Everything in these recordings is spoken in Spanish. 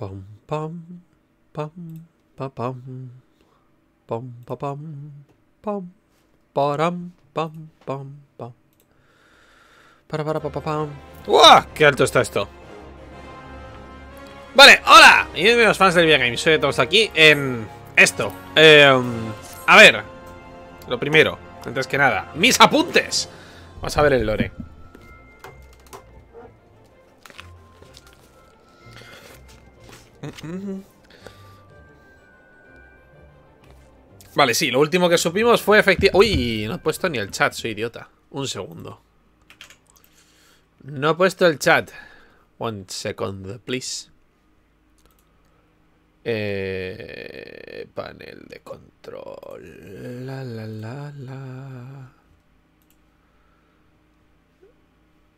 Pam, pam, pam, pam, pam. Pam, pa, pam, pam, param, pam, pam, pam. Para, para, pa, pa, pam. ¡Uah! ¡Qué alto está esto! Vale, hola, y bienvenidos fans del Game. Soy de todos aquí en esto. Eh, a ver, lo primero, antes que nada, mis apuntes. Vamos a ver el lore. Vale, sí, lo último que supimos fue efectivamente... Uy, no he puesto ni el chat, soy idiota. Un segundo. No he puesto el chat. One second, please. Eh, panel de control. La, la, la, la.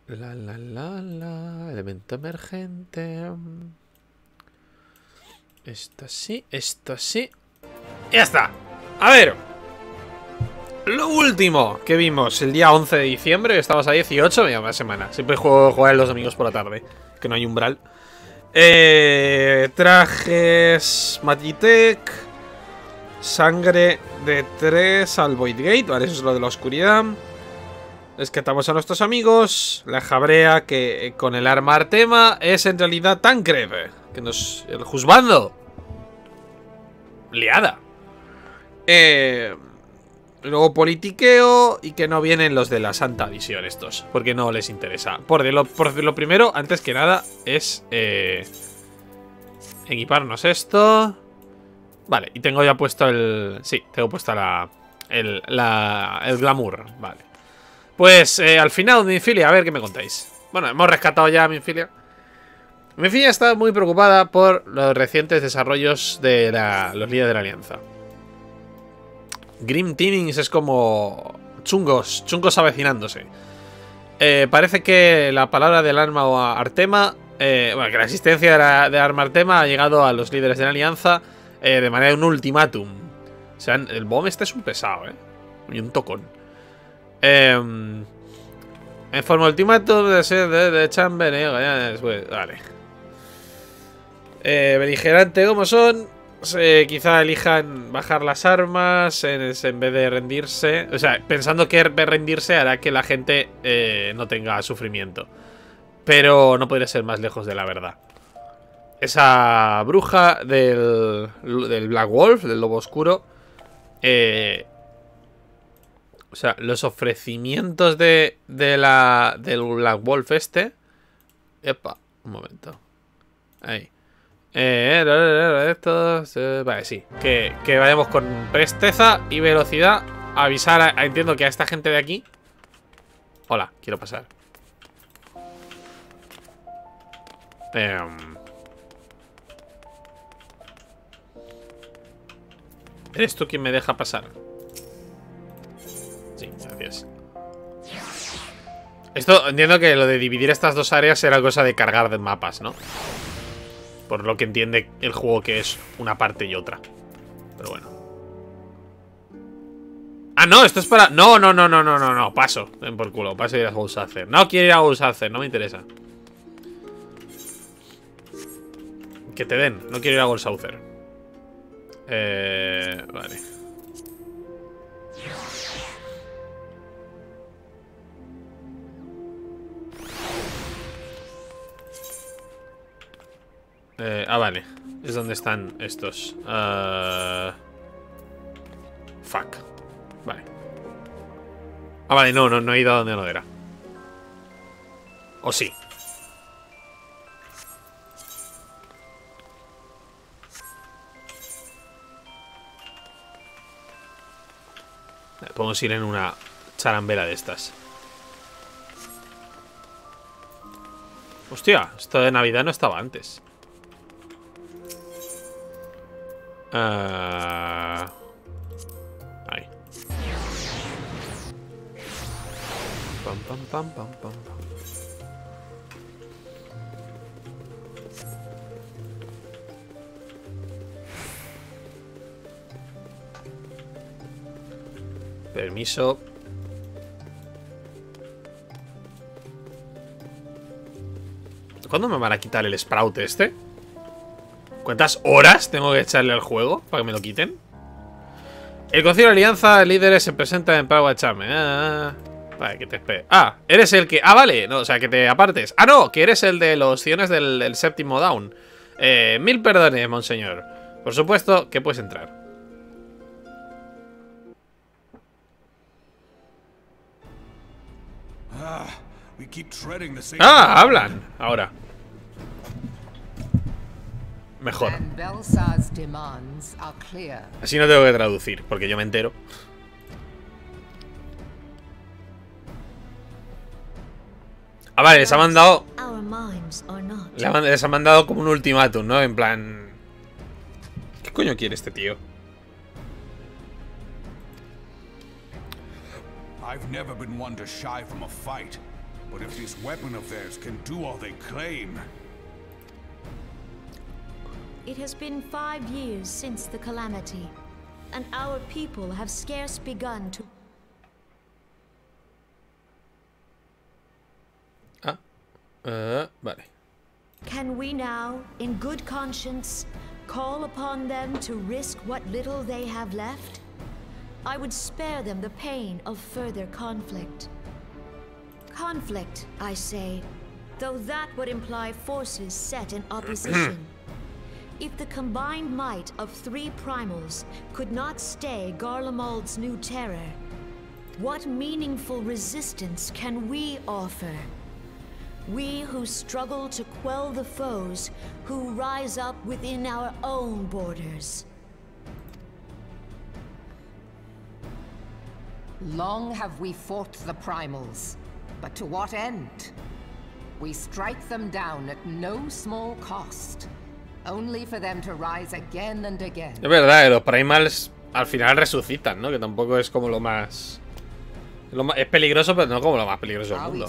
La, la, la, la. Elemento emergente. Esto sí, esto sí. ¡Ya está! A ver. Lo último que vimos el día 11 de diciembre, estamos a 18, me una semana. Siempre juego jugar los domingos por la tarde, que no hay umbral. Eh, trajes Magitech. Sangre de 3 al Void Gate, vale, eso es lo de la oscuridad. Rescatamos a nuestros amigos. La jabrea que eh, con el arma Artema es en realidad Tancred, que nos... el juzbando. Liada. Eh, luego politiqueo y que no vienen los de la Santa Visión estos, porque no les interesa. Por de lo, por lo primero, antes que nada, es eh, equiparnos esto. Vale, y tengo ya puesto el... Sí, tengo puesta la... El, la, el glamour, vale. Pues eh, al final, Minfilia, a ver qué me contáis. Bueno, hemos rescatado ya a Minfilia. Minfilia está muy preocupada por los recientes desarrollos de los líderes de la alianza. Grim Teamings es como chungos, chungos avecinándose. Eh, parece que la palabra del arma Artema, eh, bueno, que la existencia de, arma Artema ha llegado a los líderes de la alianza eh, de manera de un ultimátum. O sea, el bomb este es un pesado, ¿eh? Y un tocón. Em, en forma ultimátum de ser de, de Chamber, vale. Eh, beligerante como son, quizá elijan bajar las armas en, vez de rendirse. O sea, pensando que rendirse hará que la gente eh, no tenga sufrimiento. Pero no podría ser más lejos de la verdad. Esa bruja del, del Black Wolf, del lobo oscuro. Eh, o sea, los ofrecimientos de, de la, del Black Wolf este. Epa, un momento. Ahí. Eh, esto, vale, sí. Que, vayamos con presteza y velocidad. Avisar, entiendo que a esta gente de aquí. Hola, quiero pasar. Em. ¿Eres tú quien me deja pasar? Sí, gracias. Esto, entiendo que lo de dividir estas dos áreas era cosa de cargar de mapas, ¿no? Por lo que entiende el juego que es una parte y otra. Pero bueno. Ah, no, esto es para... No, no, no, no, no, no, no. Paso. Ven por culo. Paso a ir a Goulsacer. No quiero ir a Goulsacer. No me interesa. Que te den. No quiero ir a Goulsaucer. Eh... Vale. Eh, ah, vale. Es donde están estos. Uh... Fuck. Vale. Ah, vale, no, no, no he ido a donde no era. ¿O sí? Podemos ir en una charambela de estas. Hostia, esto de Navidad no estaba antes. Uh... Ahí. Pam, pam, pam, pam, pam, Permiso. ¿Cuándo me van a quitar el sprout este? ¿Cuántas horas tengo que echarle al juego para que me lo quiten? El Concilio de Alianza, líderes se presentan en Praga Chame. Ah, vale, que te espere. Ah, eres el que... Ah, vale. No, o sea, que te apartes. Ah, no, que eres el de los ciones del, del séptimo down. Eh, mil perdones, monseñor. Por supuesto que puedes entrar. Ah, hablan. Ahora. Mejor. Así no tengo que traducir, porque yo me entero. Ah, vale, les ha mandado... Les ha mandado como un ultimátum, ¿no? En plan... ¿Qué coño quiere este tío? I've never been one to shy from a fight. But if this weapon of theirs can do all they claim... It has been five years since the calamity, and our people have scarce begun to... Ah, uh, vale. Can we now, in good conscience, call upon them to risk what little they have left? I would spare them the pain of further conflict. Conflict, I say, though that would imply forces set in opposition. if the combined might of three primals could not stay Garlemald's new terror, what meaningful resistance can we offer? We who struggle to quell the foes who rise up within our own borders. Long have we fought the primals, but to what end? We strike them down at no small cost, only for them to rise again and again. Es verdad, los primals al final resucitan, ¿no? Que tampoco es como lo más... Lo más es peligroso, pero no como lo más peligroso del mundo.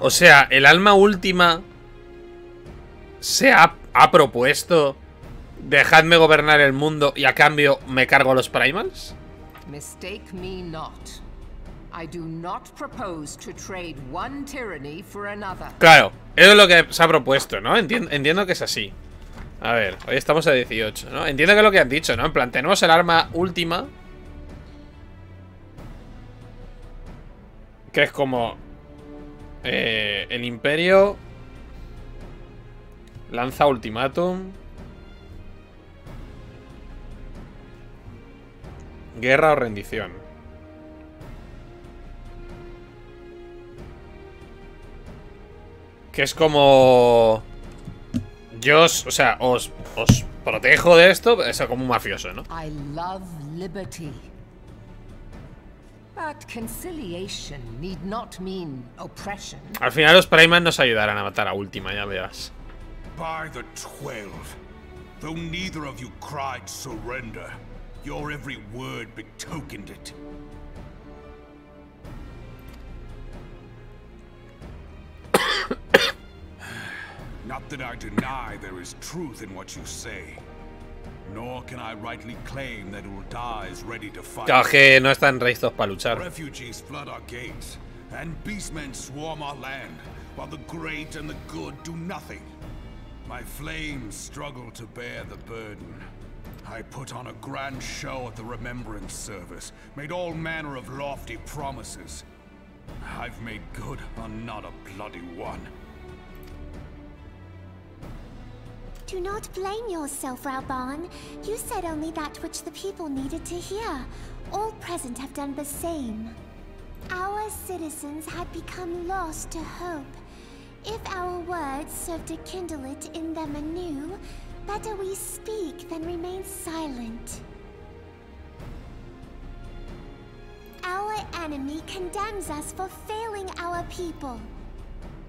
O sea, el alma última se ha, ha propuesto Dejadme gobernar el mundo y a cambio me cargo a los primals. Mistake me not. Claro, eso es lo que se ha propuesto, ¿no? Entiendo, que es así. A ver, hoy estamos a 18, ¿no? Entiendo que es lo que han dicho, ¿no? En plan, tenemos el arma última. Que es como... Eh, el imperio... Lanza ultimátum. Guerra o rendición. Que es como... Yo os, o sea, os, os protejo de esto, es como un mafioso, ¿no? I love liberty. But conciliation need not mean oppression. Al final los Primas nos ayudarán a matar a última, ya verás. By the twelve, though neither of you cried surrender, Your every word betokened it. Not that I deny there is truth in what you say. Nor can I rightly claim that Ul'dah is ready to fight. que no están listos para luchar. Refugees flood our gates, and beastmen swarm our land, while the great and the good do nothing. My flames struggle to bear the burden. I put on a grand show at the Remembrance Service, made all manner of lofty promises. I've made good on not a bloody one. Do not blame yourself, Rauban. You said only that which the people needed to hear. All present have done the same. Our citizens had become lost to hope. If our words serve to kindle it in them anew, Better we speak than remain silent. Our enemy condemns us for failing our people.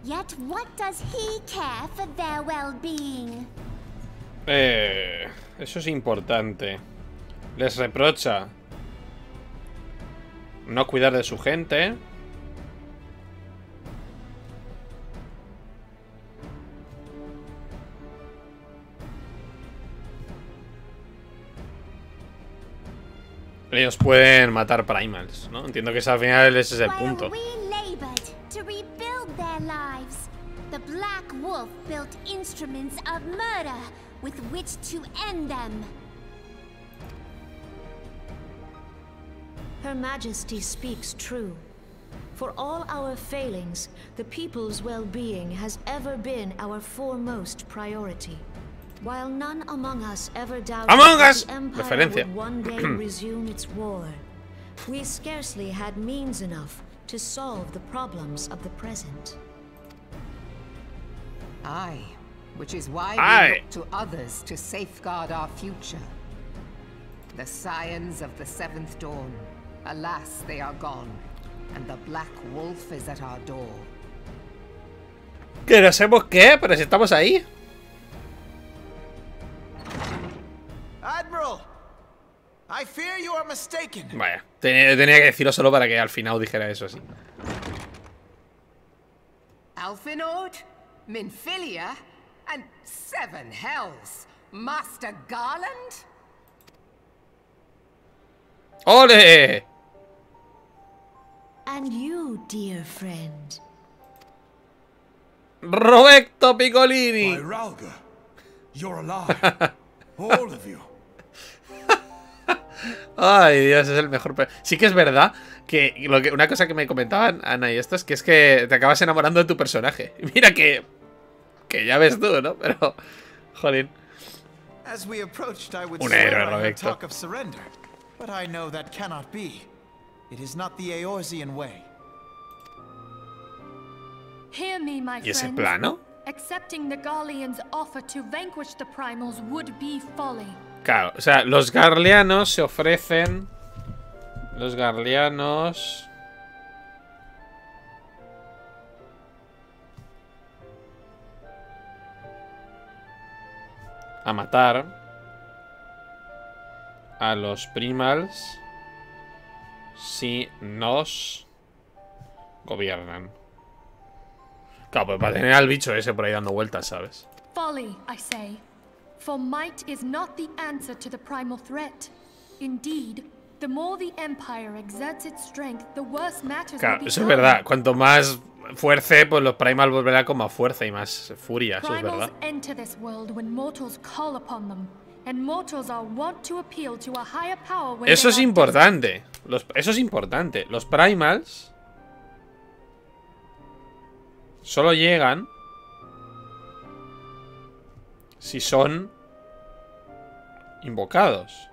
Yet what does he care for their well-being? Eh, eso es importante. Les reprocha no cuidar de su gente. Ellos pueden matar primals, ¿no? Entiendo que al final ese es el punto. The Black Wolf built instruments of murder with which to end them. Her Majesty speaks true. For all our failings, the people's well-being has ever been our foremost priority. While none among us ever doubted Among Us! the Empire Referencia. would one day resume its war, we scarcely had means enough to solve the problems of the present. Aye, which is why Aye. we look to others to safeguard our future. The scions of the Seventh Dawn. Alas, they are gone. And the Black Wolf is at our door. Que no sabemos qué, pero si estamos ahí. Admiral! I fear you are mistaken. Vaya, tenía, tenía que decirlo solo para que al final dijera eso así. Alphinord, Minfilia, and Seven Hells. Master Garland? ¡Ole! And you, dear friend. Roberto By Piccolini. Ralga, you're alive. All of you. Ay, Dios, es el mejor. Sí que es verdad que, lo que una cosa que me comentaban Ana y esto es que es que te acabas enamorando de tu personaje. Mira que. Que ya ves tú, ¿no? Pero. Jolín. As we approached, I would Un héroe, Roberto. talk of surrender. But I know that cannot be. It is not the Eorzean way. Hear me, my ¿Y ese friends. plano? Accepting the Garleans' offer to vanquish the primals would be folly. Claro, o sea, los garleanos se ofrecen. Los garleanos. A matar. A los primals. Si nos. Gobiernan. Claro, pues para tener al bicho ese por ahí dando vueltas, ¿sabes? Folly, I say. For might is not the answer to the primal threat. Indeed, the more the Empire exerts its strength, the worse matters Claro, eso es verdad. Cuanto más fuerce, pues los Primal volverán con más fuerza y más furia. Eso es verdad. Eso es importante. Los, eso es importante. Los Primals solo llegan si son invocados.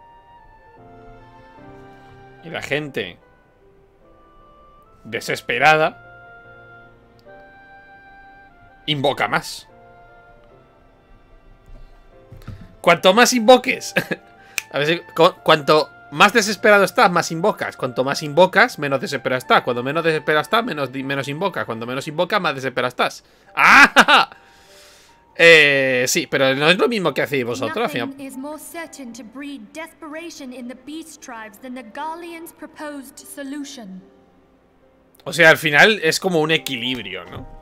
Y la gente desesperada invoca más. Cuanto más invoques, a ver si, cu- cuanto más desesperado estás, más invocas. Cuanto más invocas, menos desesperado estás. Cuando menos desesperado estás, menos, menos invocas. Cuando menos invocas, más desesperado estás. ¡Ah! Eh, sí, pero no es lo mismo que hacéis vosotros. is more certain to breed desperation in the beast tribes than the proposed solution. O sea, al final es como un equilibrio, ¿no?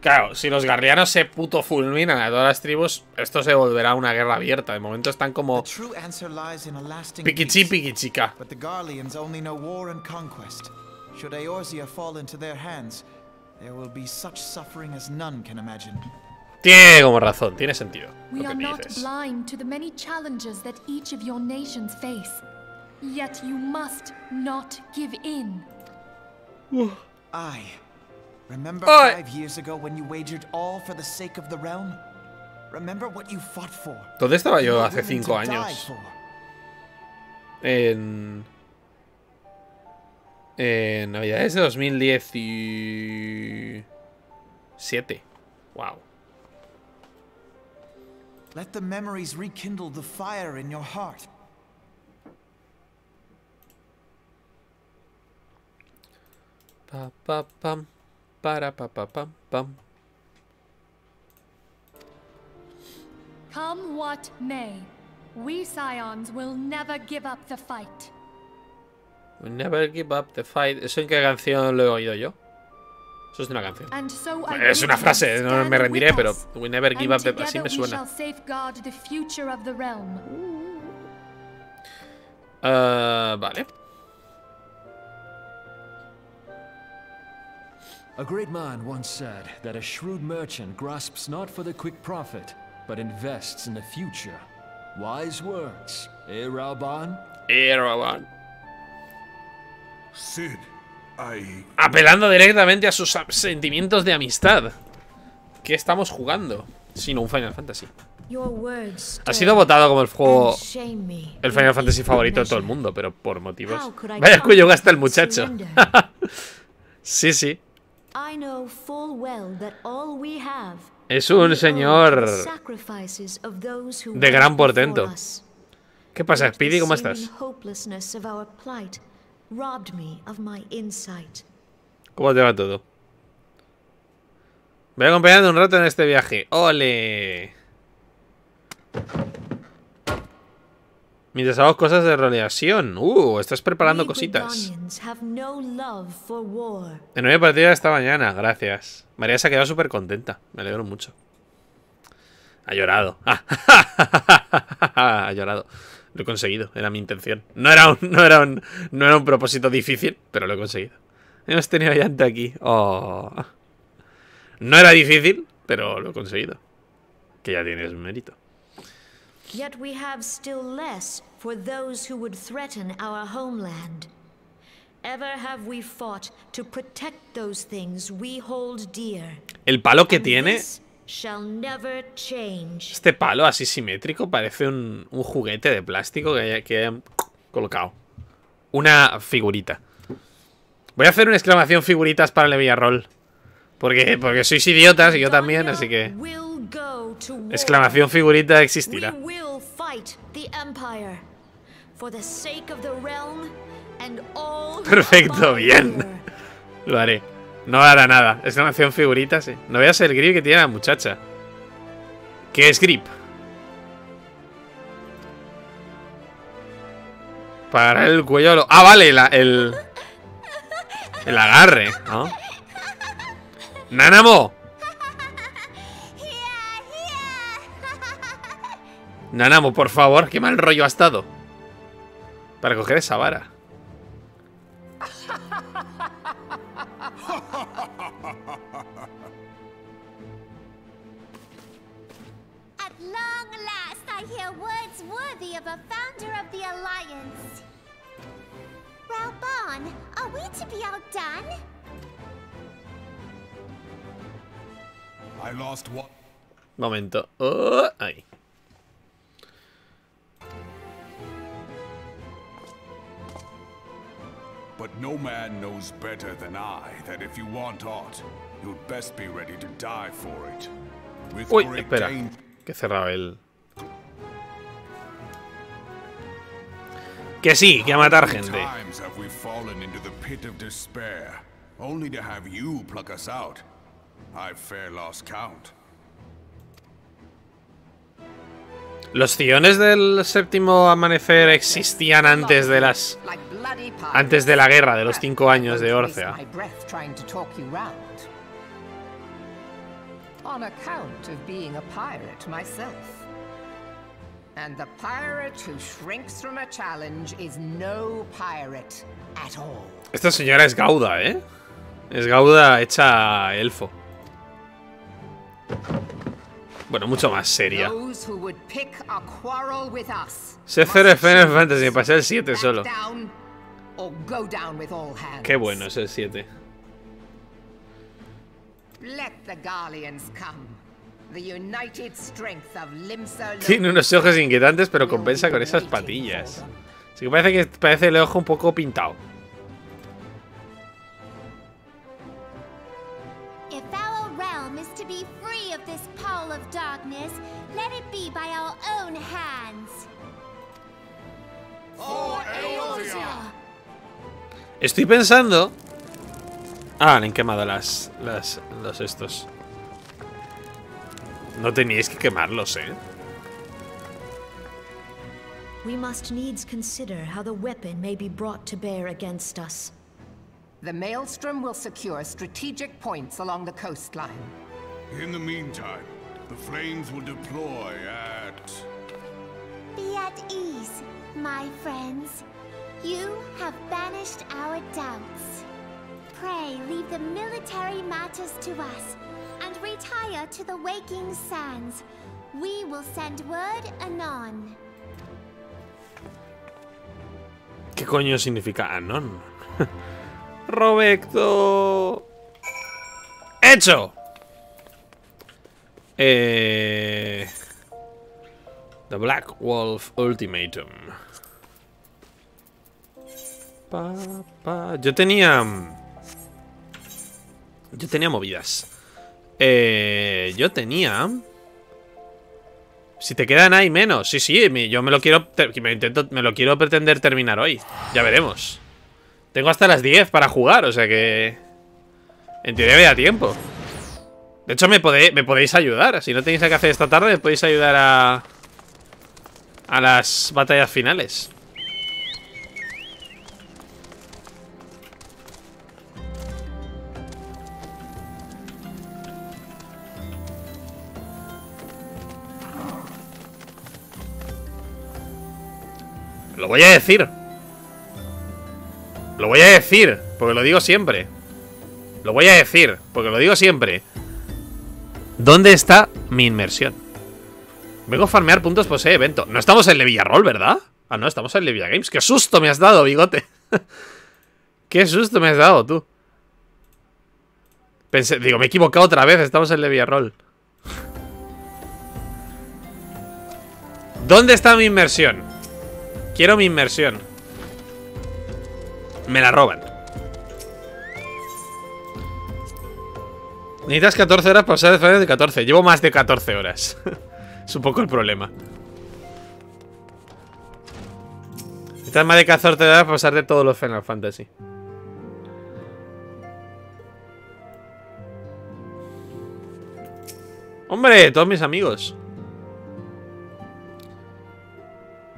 Claro, si los guardianos se puto fulminan a todas las tribus, esto se volverá una guerra abierta. De momento están como piquichi piquichica. But the Garleans only know war and conquest. Should Eorzea fall into their hands, there will be such suffering as none can imagine. Tiene como razón, tiene sentido. We are not blind to the many challenges that each of your nations face. Yet you must not give in. I remember Aye. five years ago when you wagered all for the sake of the realm? Remember what you fought for? ¿Dónde estaba yo You were hace cinco to die años? for. En. En Navidades de 2017. Wow. Let the memories rekindle the fire in your heart. Pa, pa, pam. Para, pa, pa, pam, pam. Come what may, we Scions will never give up the fight. We never give up the fight. ¿Eso en qué canción lo he oído yo? Eso es de una canción. And so Es una frase, no me rendiré, pero we never give up the... Así me suena. Ah, vale. A great man once said that a shrewd merchant grasps not for the quick profit, but invests in the future. Wise words, eh, Raoban? Erawan. Sid, I. Apelando directamente a sus sentimientos de amistad. ¿Qué estamos jugando? Sino un Final Fantasy. Your words Ha sido votado como el juego. El in Final Fantasy favorito de todo el mundo, pero por motivos. Vaya cuello gasta el muchacho. sí, sí. Es un señor de gran portento. ¿Qué pasa, Speedy? ¿Cómo estás? hopelessness of our plight robbed me of my insight. ¿Cómo te va todo? Voy acompañando un rato en este viaje. ¡Ole! Mientras hago cosas de roleación. ¡Uh! Estás preparando cositas. En nueve partidas esta mañana, gracias. María se ha quedado súper contenta. Me alegro mucho. Ha llorado. ha llorado. Lo he conseguido. Era mi intención. No era un, no era un, no era un propósito difícil, pero lo he conseguido. Hemos tenido llanta aquí. Oh. No era difícil, pero lo he conseguido. Que ya tienes mérito. Yet we have still less for those who would threaten our homeland. Ever have we fought to protect those things we hold dear. El palo que tiene. this shall never change. Este palo así simétrico parece un, un juguete de plástico que, haya- que hayan colocado. Una figurita. Voy a hacer una exclamación figuritas para el Villarroll. Porque, porque sois idiotas y yo también, así que... Exclamación figurita existirá. Fight the Empire for the sake of the realm and all Perfecto, bien. Lo haré. No hará nada. Exclamación figurita, sí. No veas el grip que tiene la muchacha. ¿Qué es grip? Para el cuello... a lo- Ah, vale, la- el... El agarre, ¿no? ¡Nanamo! Nanamo, por favor, qué mal rollo ha estado. Para coger esa vara. At long last, But no man knows better than I that if you want aught, you'd best be ready to die for it. With Uy, espera. Que he cerrado el... Que sí, que a matar gente. times have we fallen into the pit of despair, only to have you pluck us out. I've fair lost count. Los ciones del séptimo amanecer existían antes de las... Antes de la guerra de los cinco años de Orcea. On account of being a pirate myself. And the pirate who shrinks from a challenge is no pirate at all. Esta señora es Gauda, ¿eh? Es Gauda hecha elfo. Bueno, mucho más seria. Sé hacer Final Fantasy, me pasé el 7 back solo. down Qué bueno es el 7. Let the Garleans come. The united strength of Limsa Tiene unos ojos inquietantes, pero compensa con esas patillas. Así que parece que parece el ojo un poco pintado. If our Estoy pensando. Ah, le han quemado las. las. los estos. No teníais que quemarlos, eh. We must needs consider how the weapon may be brought to bear against us. The Maelstrom will secure strategic points along the coastline. In the meantime, the flames will deploy at. Be at ease, my friends. You have banished our doubts. Pray leave the military matters to us and retire to the waking sands. We will send word anon. ¿Qué coño significa Anon? Robecto. ¡Hecho! Eh... The Black Wolf Ultimatum. Yo tenía... Yo tenía movidas. Eh, yo tenía... Si te quedan ahí menos. Sí, sí, yo me lo quiero me, intento, me lo quiero pretender terminar hoy. Ya veremos. Tengo hasta las 10 para jugar, o sea que... En teoría me da tiempo. De hecho, me, podéis, me podéis ayudar. Si no tenéis nada que hacer esta tarde, podéis ayudar a... A las batallas finales. Lo voy a decir. Lo voy a decir, porque lo digo siempre. Lo voy a decir, porque lo digo siempre. ¿Dónde está mi inmersión? Vengo a farmear puntos por ese evento. No estamos en Le Villarroll, ¿verdad? Ah, no, estamos en Le Villa Games. ¡Qué susto me has dado, bigote! ¡Qué susto me has dado, tú! Pensé, digo, me he equivocado otra vez. Estamos en Le Villarroll. ¿Dónde está mi inmersión? Quiero mi inmersión. Me la roban. Necesitas 14 horas para pasar de Final de 14. Llevo más de 14 horas. es un poco el problema. Necesitas más de 14 horas para pasar de todos los Final Fantasy. Hombre, todos mis amigos.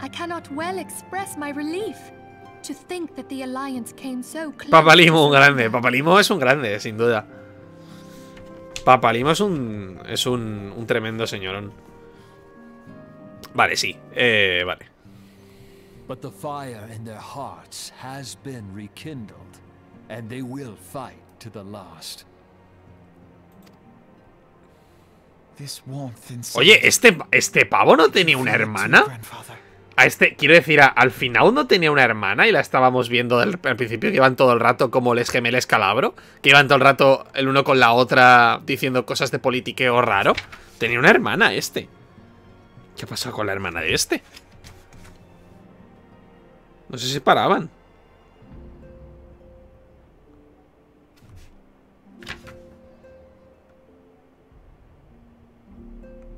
I cannot well express my relief to think that the Alliance came so close. Papalimo, un grande. Papalimo es un grande, sin duda. Papalimo es un. Es un, un tremendo señorón. Vale, sí. Eh, vale. But the fire in their hearts has been rekindled, and they will fight to the last. This warmth inside Oye, ¿este, ¿este pavo no tenía una hermana? A este, quiero decir, a- al final no tenía una hermana y la estábamos viendo del- al principio que iban todo el rato como les gemeles calabro. Que iban todo el rato el uno con la otra diciendo cosas de politiqueo raro. Tenía una hermana este. ¿Qué ha pasado con la hermana de este? No sé si paraban.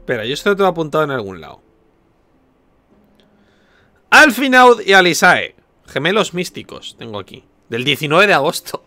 Espera, yo esto lo tengo apuntado en algún lado. Alfinaud y Alisae. Gemelos místicos, tengo aquí. Del 19 de agosto.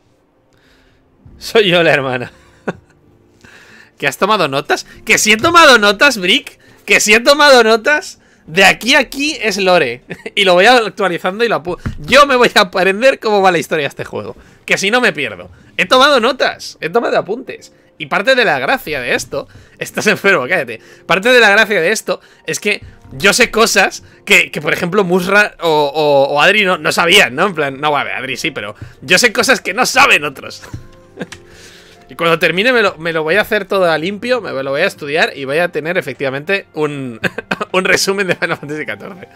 Soy yo la hermana. ¿Que has tomado notas? ¿Que si he tomado notas, Brick? ¿Que si he tomado notas? De aquí a aquí es lore. Y lo voy actualizando y lo Yo me voy a aprender cómo va la historia de este juego. Que si no me pierdo. He tomado notas, he tomado apuntes. Y parte de la gracia de esto. Estás enfermo, cállate. Parte de la gracia de esto es que yo sé cosas que, que, por ejemplo, Musra o, o- o Adri no, no sabían, ¿no? En plan, no, a ver, Adri sí, pero yo sé cosas que no saben otros. Y cuando termine me lo, me lo voy a hacer todo a limpio, me lo voy a estudiar y voy a tener efectivamente un, un resumen de Final Fantasy XIV.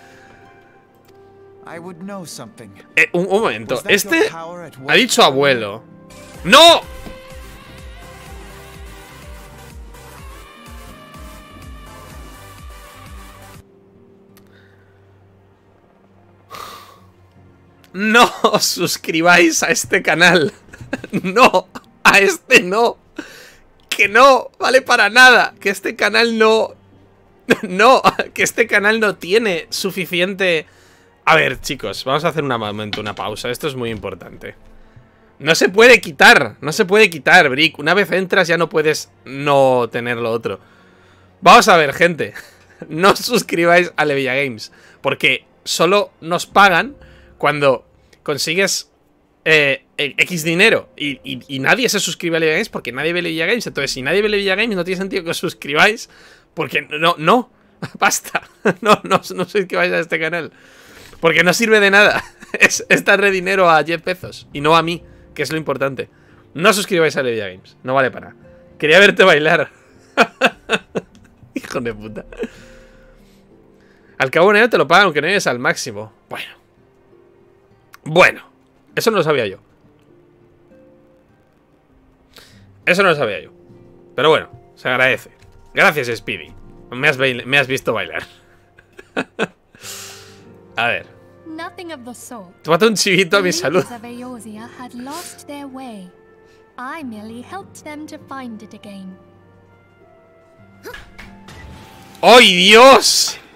I would know something. Eh, un, un momento, este ha dicho abuelo. ¡No! No os suscribáis a este canal. No, a este no. Que no vale para nada. Que este canal no. No, que este canal no tiene suficiente. A ver, chicos, vamos a hacer un momento, una pausa. Esto es muy importante. No se puede quitar, no se puede quitar, Brick. Una vez entras ya no puedes no tener lo otro. Vamos a ver, gente. No os suscribáis a Levilla Games. Porque solo nos pagan cuando consigues eh, X dinero. Y, nadie se suscribe a Levilla Games porque nadie ve Levilla Games. Entonces, si nadie ve Levilla Games, no tiene sentido que os suscribáis. Porque no, no. Basta. No, no, no vais a este canal. Porque no sirve de nada. Es, es darle dinero a Jeff Bezos. Y no a mí, que es lo importante. No suscribáis a Ledia Games. No vale para nada. Quería verte bailar. Hijo de puta. Al cabo de un año te lo pagan aunque no llegues al máximo. Bueno. Bueno. Eso no lo sabía yo. Eso no lo sabía yo. Pero bueno, se agradece. Gracias, Speedy. Me has, me has visto bailar. a ver. Tómate un chivito a mi salud. leaders of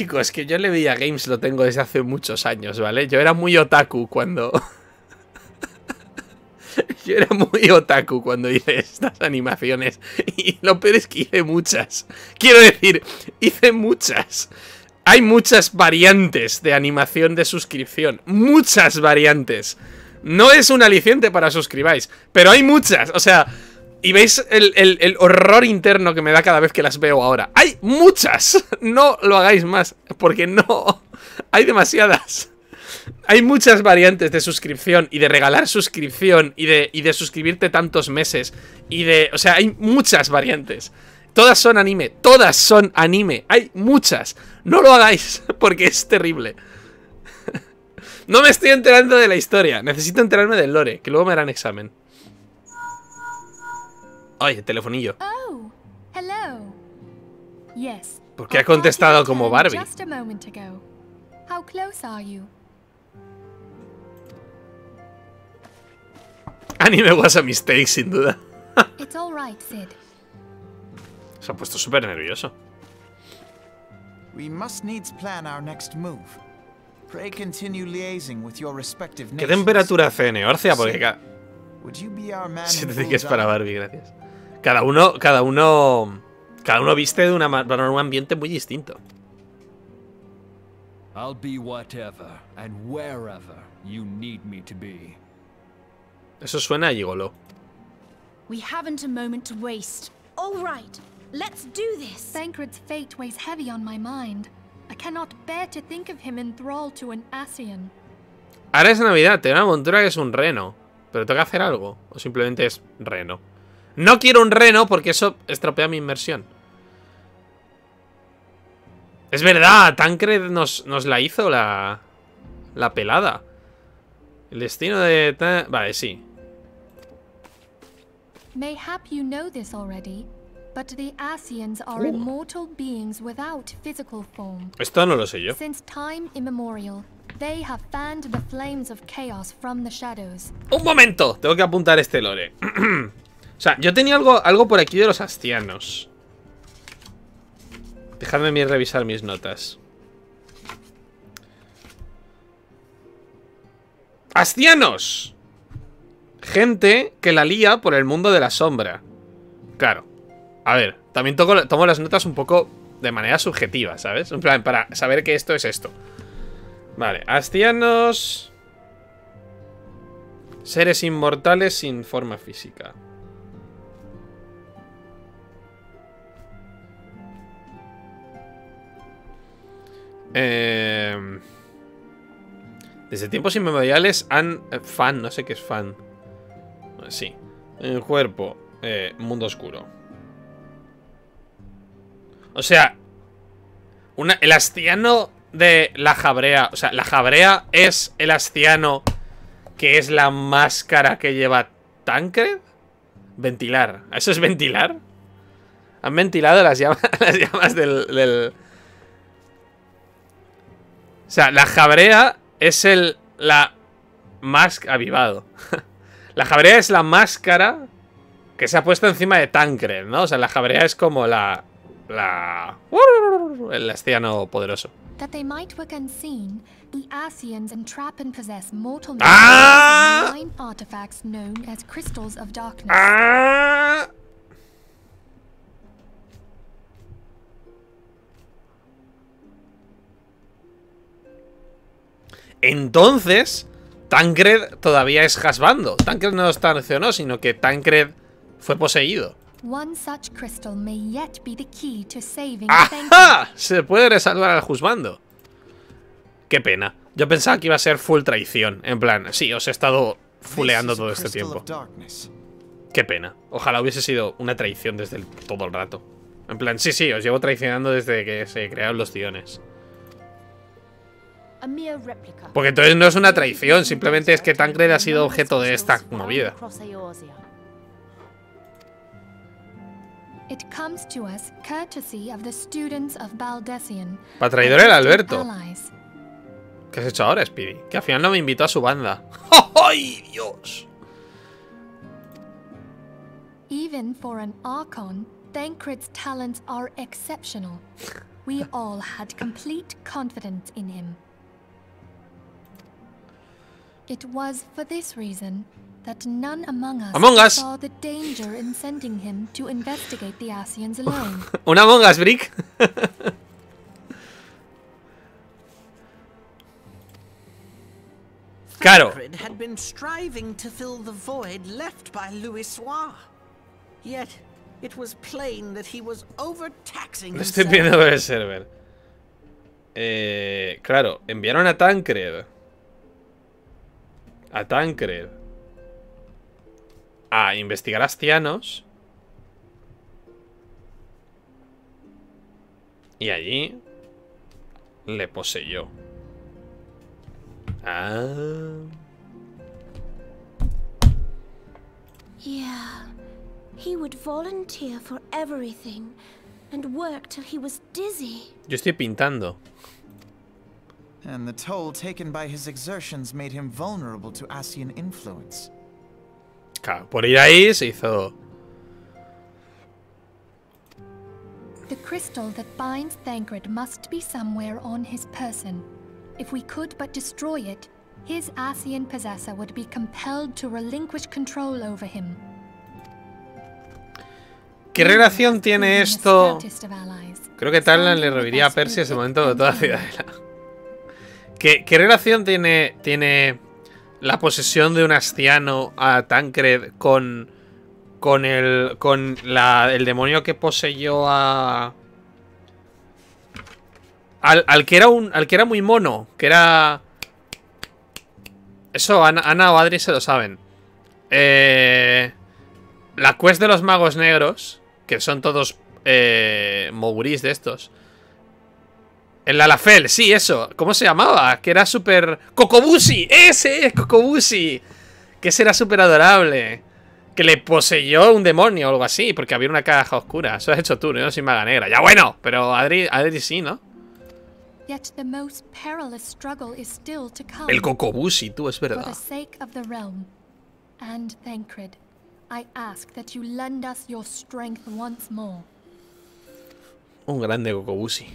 Chicos, es que yo le veía games lo tengo desde hace muchos años, ¿vale? Yo era muy otaku cuando... yo era muy otaku cuando hice estas animaciones. Y lo peor es que hice muchas. Quiero decir, hice muchas. Hay muchas variantes de animación de suscripción. Muchas variantes. No es un aliciente para suscribáis, pero hay muchas. O sea, y veis el, el- horror interno que me da cada vez que las veo ahora. ¡Hay muchas! No lo hagáis más, porque no. Hay demasiadas. Hay muchas variantes de suscripción y de regalar suscripción y de, y de suscribirte tantos meses. Y de. O sea, hay muchas variantes. Todas son anime, todas son anime. Hay muchas. No lo hagáis, porque es terrible. No me estoy enterando de la historia. Necesito enterarme del lore, que luego me harán examen. Ay, el telefonillo. Oh, hello. Yes. ¿Por qué ha contestado como Barbie? Just a moment ago. How close are you? Anime was a mistake, sin duda. It's all right, Sid. Se ha puesto súper nervioso. We must needs plan our next move. Pray continue liaising with your respective ¿Qué temperatura hace en Eorcia? Porque Sí. ca- Would you be our man Si te full dices para? Barbie, gracias. Cada uno, cada uno, cada uno viste de una, un ambiente muy distinto. I'll be whatever and wherever you need me to be. Eso suena a gigolo. We haven't a moment to waste. All right, let's do this. Thancred's fate weighs heavy on my mind. I cannot bear to think of him enthralled to an Asian. Ahora es Navidad, tengo una montura que es un reno. Pero tengo que hacer algo. O simplemente es reno. No quiero un reno porque eso estropea mi inmersión. Es verdad, Tancred nos, nos la hizo la, la pelada. El destino de... Vale, sí. Mayhap you know this already, but the Asians are immortal beings without physical form. Esto no lo sé yo. Since time immemorial, they have fanned the flames of chaos from the shadows. ¡Un momento! Tengo que apuntar este lore. o sea, yo tenía algo, algo por aquí de los astianos. Dejadme revisar mis notas. ¡Astianos! Gente que la lía por el mundo de la sombra. Claro. A ver, también toco- tomo las notas un poco de manera subjetiva, ¿sabes? En plan, para saber que esto es esto. Vale, astianos... Seres inmortales sin forma física. Eh, desde tiempos inmemoriales han... eh, fan, no sé qué es fan. Sí. El cuerpo. eh, mundo oscuro. O sea... Una, el astiano de la jabrea... O sea, la jabrea es el astiano que es la máscara que lleva Tancred. Ventilar. ¿Eso es ventilar? Han ventilado las llamas, las llamas del... O sea, la jabrea es el... La máscara... Avivado. la jabrea es la máscara que se ha puesto encima de Tancred, ¿no? O sea, la jabrea es como la... La... El anciano poderoso. That they might work unseen, the Asians entrap and possess mortal Ah! nine artifacts known as crystals of darkness. ¡Ah! Entonces, Tancred todavía es Hasbando. Tancred no estacionó, sino que Tancred fue poseído. Ah. ¡Ajá! Se puede resalvar al Husbando. Qué pena. Yo pensaba que iba a ser full traición. En plan, sí, os he estado fuleando todo este tiempo. Qué pena. Ojalá hubiese sido una traición desde el- todo el rato. En plan, sí, sí, os llevo traicionando desde que se crearon los ciones. Porque entonces no es una traición, simplemente es que Tancred ha sido objeto de esta movida. Across Eorzea. It comes to us courtesy of the students of Baldessian. Pa' traidor el Alberto. ¿Qué has hecho ahora, Speedy? Que al final no me invitó a su banda. ¡Ay, Dios! Even for an Archon, Thancred's talents are exceptional. We all had complete confidence in him. It was for this reason that none among us Among Us. saw the danger in sending him to investigate the Asians alone. ¿Una mongas, Brick? Claro. Thancred had been striving to fill the void left by Louis Soir. Yet, it was plain that he was overtaxing Lo estoy himself. viendo por el server. Eh, claro, enviaron a Tancred. A Tancred. A investigar astianos. Y allí le poseyó. Ah. Yeah. He would volunteer for everything and work till he was dizzy. Yo estoy pintando. And the toll taken by his exertions made him vulnerable to Asian influence. Claro, por ir ahí se hizo. The crystal that binds Thancred must be somewhere on his person. If we could but destroy it, his Asian possessor would be compelled to relinquish control over him. ¿Qué relación tiene esto? stoutest of allies, Creo que Talon le standing with reviría a Percy ese momento de toda. Ciudadela. ¿Qué, relación tiene, tiene la posesión de un astiano a Tancred con. con el. con la, el demonio que poseyó a. Al, al que era un. al que era muy mono. Que era. Eso, Ana, o Adri se lo saben. Eh. La quest de los magos negros. Que son todos. Eh. De estos. El Lalafel, sí, eso. ¿Cómo se llamaba? Que era súper... ¡Cocobusi! ¡Ese es Cocobusi! Que ese era súper adorable. Que le poseyó un demonio o algo así, porque había una caja oscura. Eso has hecho tú, ¿no? Sin maga negra. Ya bueno, pero Adri, Adri sí, ¿no? El Cocobusi, tú, es verdad. Un grande Cocobusi.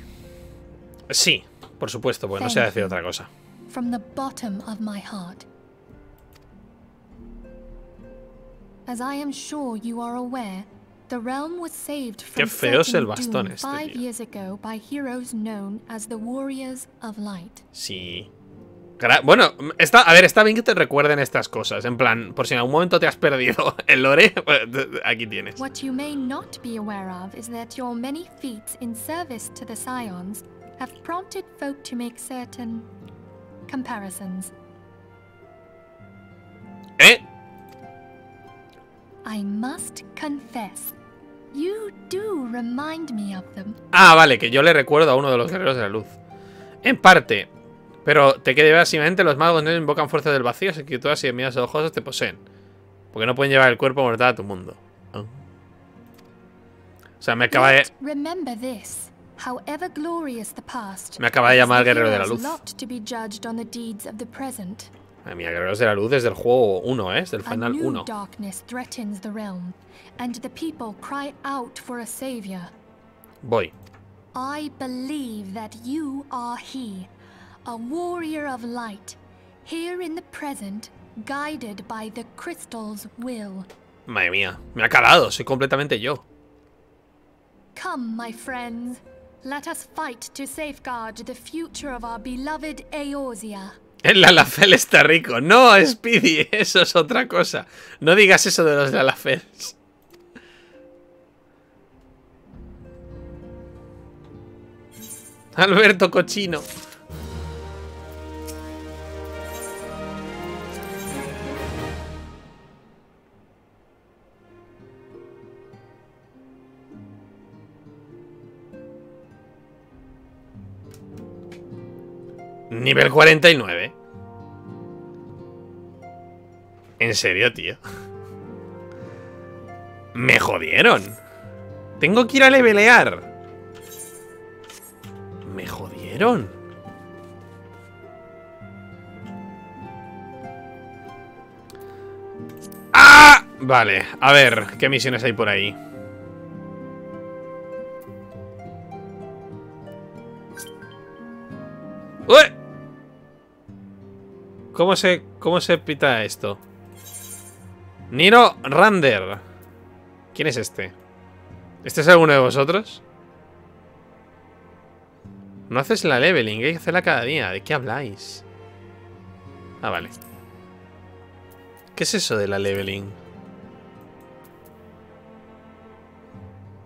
Sí, por supuesto, pues no sé decir otra cosa. From the bottom of my heart. As I am sure you are aware, the realm was saved from Qué feo es el certain bastón doom este, five years ago by heroes known as the Warriors of Light. Sí. Gra- Bueno, está, a ver, está bien que te recuerden estas cosas. En plan, por si en algún momento te has perdido el lore, aquí tienes. What you may not be aware of is that your many feats in service to the Scions have prompted folk to make certain comparisons. ¿Eh? I must confess, you do remind me of them. Ah, vale, que yo le recuerdo a uno de los guerreros de la luz. En parte. Pero te quede básicamente los magos no invocan fuerza del vacío, así que todas y miras ojos te poseen. Porque no pueden llevar el cuerpo mortal a tu mundo. Ah. O sea, me acaba de. Yet remember this. However glorious the past, Me acaba de llamar guerrero de la luz. lot to be judged on the deeds of the present. Madre mía, guerreros de la luz desde el juego 1, ¿eh? Desde el final new 1. darkness threatens the realm, and the people cry out for a savior. Voy. I believe that you are he, a warrior of light, here in the present, guided by the crystal's will. Madre mía, me ha calado, soy completamente yo. Come, my friends. Let us fight to safeguard the future of our beloved Eorzea. El Lalafel está rico. No, Speedy, eso es otra cosa. No digas eso de los Lalafels. Alberto Cochino. Nivel 49. ¿En serio, tío? Me jodieron. Tengo que ir a levelear. Me jodieron. ¡Ah! Vale, a ver, ¿qué misiones hay por ahí? ¡Uy! ¿Cómo se, ¿Cómo se pita esto? Niro Rander. ¿Quién es este? ¿Este es alguno de vosotros? No haces la leveling, hay que hacerla cada día. ¿De qué habláis? Ah, vale. ¿Qué es eso de la leveling?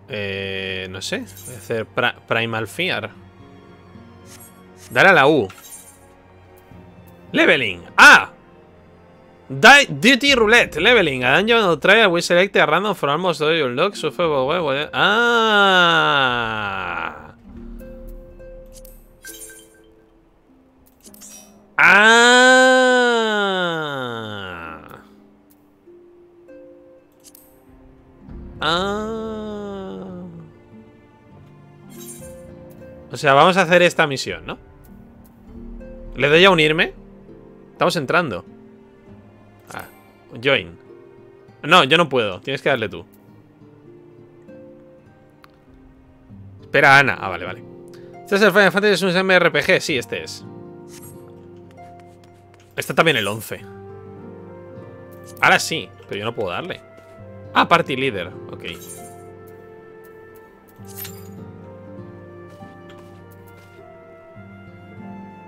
Eh, no sé. Voy a hacer Primal Fear. Dar a la U. Leveling. ¡Ah! Die, duty Roulette. Leveling. A dungeon trial we select a random from almost all your logs. Ah. Ah. Ah. O sea, vamos a hacer esta misión, ¿no? ¿Le doy a unirme? Estamos entrando. Ah, join. No, yo no puedo. Tienes que darle tú. Espera, Ana. Ah, vale, vale. Este es el Final Fantasy, es un MRPG. Sí, este es. Este también el 11. Ahora sí, pero yo no puedo darle. Ah, Party Leader. Ok.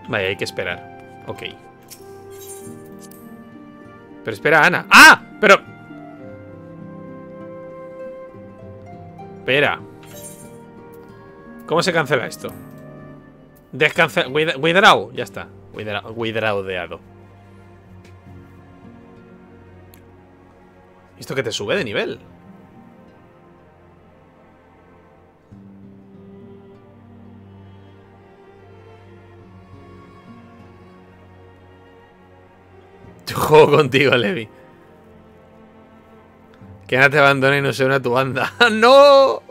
Vale, hay que esperar. Ok. Pero espera, Ana. ¡Ah! Pero... Espera. ¿Cómo se cancela esto? Descancel... Withdraw. Ya está. Withdraw ¿Esto que te sube de nivel? Yo juego contigo, Levi. Que nada te abandone y no se una a tu banda. ¡No!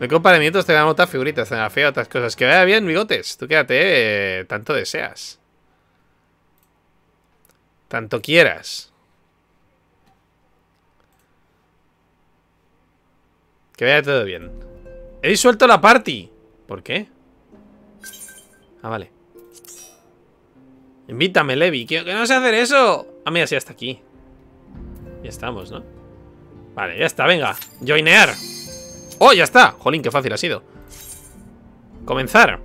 Me compra de minutos te dan otras figuritas, te fea otras cosas. Que vaya bien, bigotes. Tú quédate, eh, tanto deseas. Tanto quieras. Que vaya todo bien. He disuelto la party. ¿Por qué? Ah, vale. Invítame, Levi. ¿Qué, no sé hacer eso? Ah, mira, sí, hasta aquí. Ya estamos, ¿no? Vale, ya está, venga. Joinear. ¡Oh, ya está! Jolín, qué fácil ha sido. Comenzar.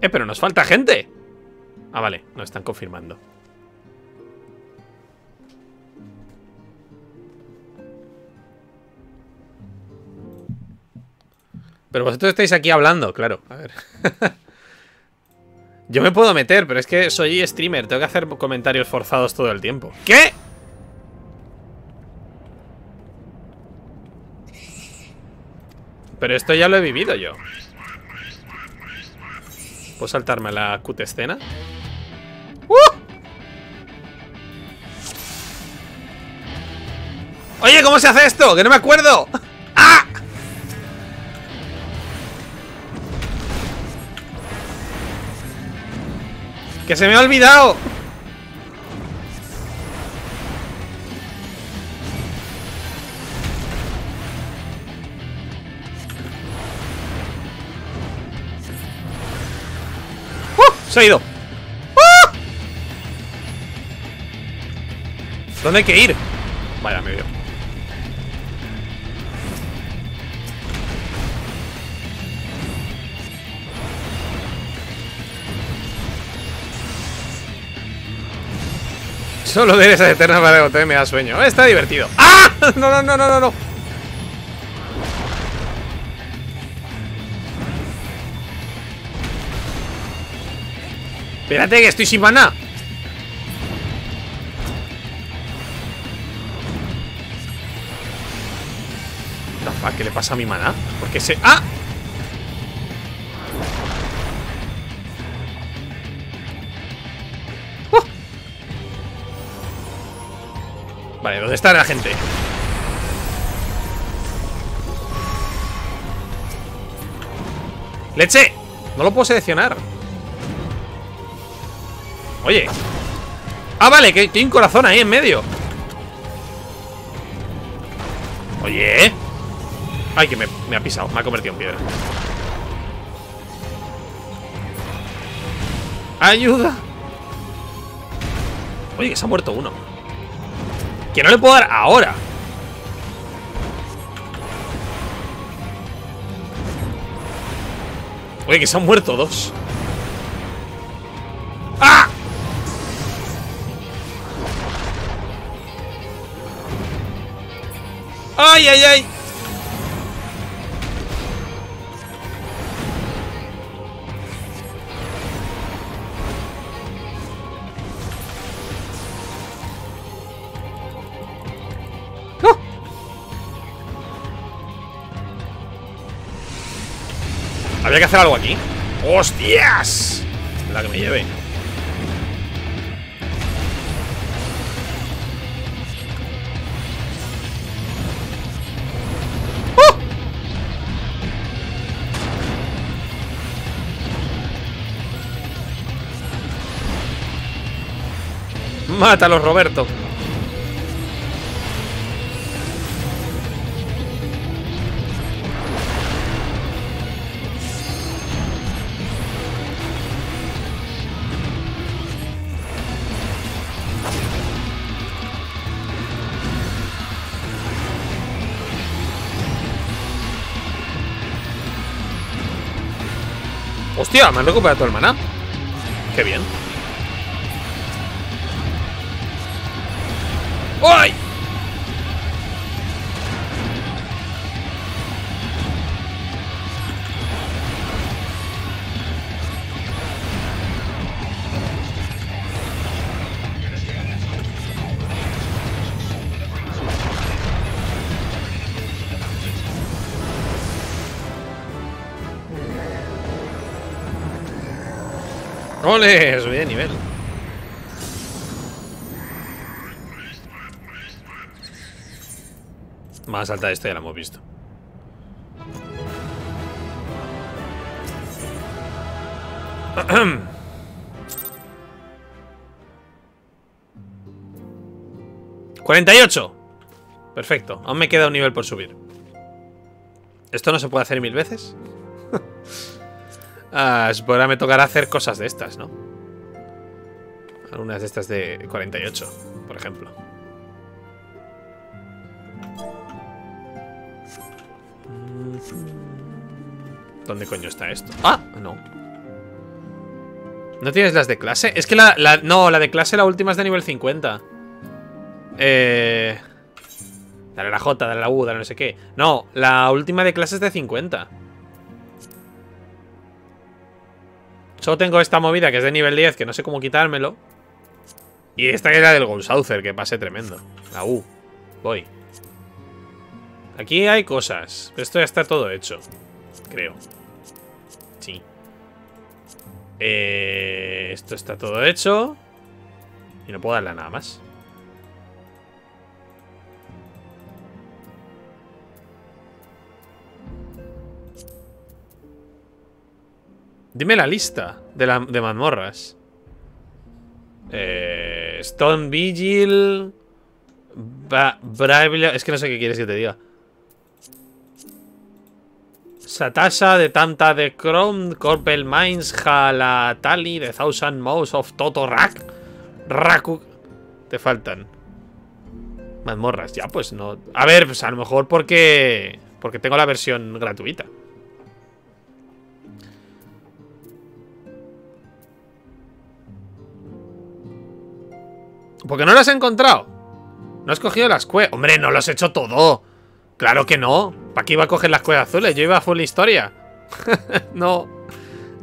Eh, pero nos falta gente. Ah, vale, nos están confirmando. Pero vosotros estáis aquí hablando, claro. A ver. Yo me puedo meter, pero es que soy streamer. Tengo que hacer comentarios forzados todo el tiempo. ¿Qué? Pero esto ya lo he vivido yo. ¿Puedo saltarme la cut escena? ¡Uh! Oye, ¿cómo se hace esto? Que no me acuerdo. ¡Ah! ¡Que se me ha olvidado! ¡Uh! Se ha ido ¡Uh! ¿Dónde hay que ir? Vaya, me dio Solo de esas eternas para boté me da sueño. Está divertido. ¡Ah! No, no, no, no, no, no. Espérate que estoy sin maná. ¿Qué le pasa a mi maná? Porque se... ¡Ah! ¿Dónde está la gente? ¡Leche! No lo puedo seleccionar Oye Ah, vale, que, que hay un corazón ahí en medio Oye Ay, que me, me ha pisado, me ha convertido en piedra ¡Ayuda! Oye, que se ha muerto uno Que no le puedo dar ahora Oye, que se han muerto dos ¡Ah! ¡Ay, ay, ay! Hacer algo aquí ¡Hostias! La que me lleve ¡Oh! Mátalos, Roberto Hostia, me han recuperado todo el maná Qué bien ¡Ay! ¡Ole! Subí de nivel Más alta de esta ya la hemos visto ¡48! Perfecto, aún me queda un nivel por subir ¿Esto no se puede hacer mil veces? Ah, ahora me tocará hacer cosas de estas, ¿no? Algunas de estas de 48, por ejemplo ¿Dónde coño está esto? ¡Ah! No ¿No tienes las de clase? Es que la, la, No, la de clase la última es de nivel 50 Eh... Dale la J, dale la U, dale no sé qué No, la última de clase es de 50 Solo tengo esta movida que es de nivel 10 Que no sé cómo quitármelo. Y esta que es la del Goldsaucer Que pase tremendo. La U. Voy. Aquí hay cosas Esto ya está todo hecho Creo. Sí. Eh, Esto está todo hecho. Y no puedo darle nada más Dime la lista de, la, de mazmorras. Eh, Stone Vigil. Ba Es que no sé qué quieres que te diga. Satasha de Tanta de Chrome, Corpel Mines, Halatali, The Thousand Mouse of Toto Rak, Raku. Te faltan. Mazmorras, ya pues no. A ver, pues a lo mejor porque. Porque tengo la versión gratuita. ¿Por qué no las he encontrado? No has cogido las cuevas. Hombre, no los he hecho todo. Claro que no. ¿Para qué iba a coger las cuevas azules? Yo iba a full historia. no.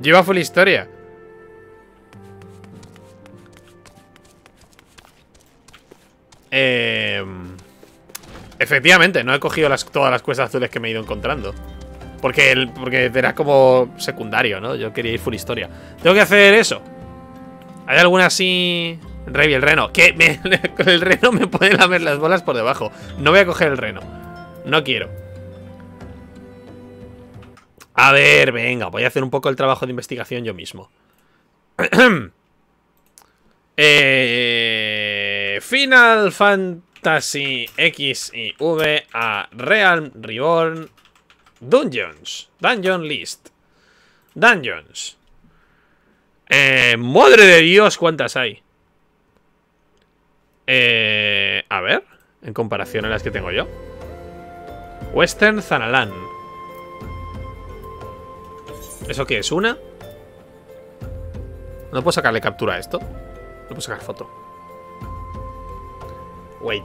Yo iba a full historia. Eh, efectivamente, no he cogido todas las cuevas azules que me he ido encontrando. Porque, el, porque era como secundario, ¿no? Yo quería ir full historia. Tengo que hacer eso. ¿Hay alguna así...? Rey el reno. Que con el reno me pueden lamer las bolas por debajo. No voy a coger el reno. No quiero. A ver, venga, voy a hacer un poco el trabajo de investigación yo mismo. eh, Final Fantasy X y V a Realm Reborn Dungeons. Dungeon List. Dungeons. Eh, madre de Dios, ¿cuántas hay? Eh, a ver, en comparación a las que tengo yo. Western Zanalan. ¿Eso qué es? ¿Una? ¿No puedo sacarle captura a esto? No puedo sacar foto. Wait.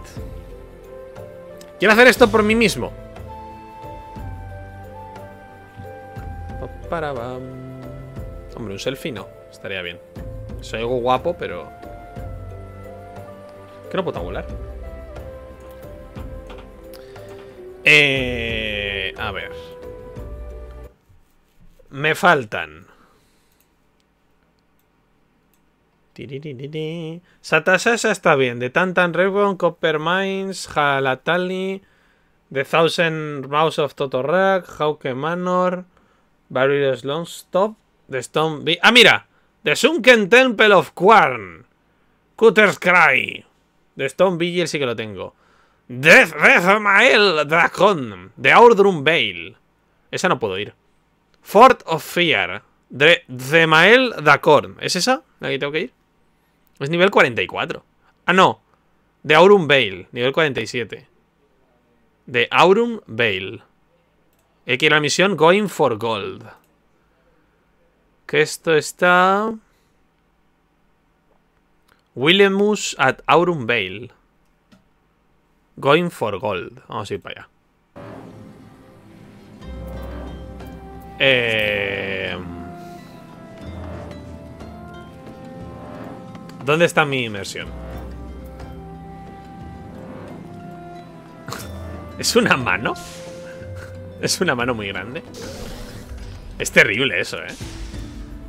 Quiero hacer esto por mí mismo. Hombre, un selfie no. Estaría bien. Soy algo guapo, pero... Que no puedo volar. Eh, a ver. Me faltan. Satasasa está bien. De Tantan Reborn, Copper Mines, Halatali, The Thousand Mouse of Totorak, Hauke Manor, Various Long Stop, The Stone ¡Ah, mira! The Sunken Temple of Quarn. Cutter's Cry. The Stone Vigil sí que lo tengo. Death, Mael Dracon. De Aurdrum Vale. Esa no puedo ir. Fort of Fear. De Zemael Dacorn. ¿Es esa la que tengo que ir? Es nivel 44. Ah, no. De Aurum Vale. Nivel 47. De Aurum Vale. Hay que la misión Going for Gold. Que esto está... Willemus at Aurum Vale. Going for Gold. Vamos a ir para allá. Eh... ¿Dónde está mi inmersión? ¿Es una mano? ¿Es una mano muy grande? Es terrible eso, ¿eh?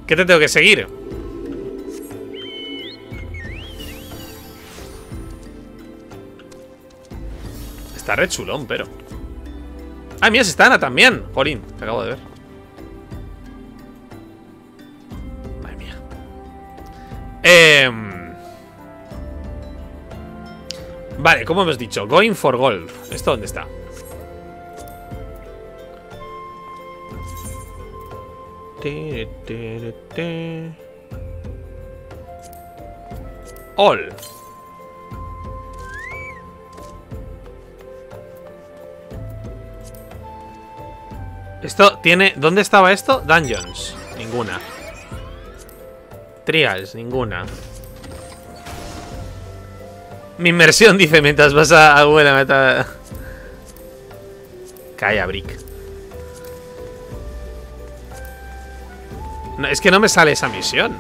¿Qué te tengo que seguir? Está re chulón, pero... ¡Ah, mira, está Ana también! Jolín, te acabo de ver. Madre mía. Eh... Vale, como hemos dicho, going for gold. ¿Esto dónde está? All. Esto tiene... ¿Dónde estaba esto? Dungeons. Ninguna. Trials. Ninguna. Mi inmersión, dice, mientras vas a buena meta. Calla, Brick. Es que no me sale esa misión.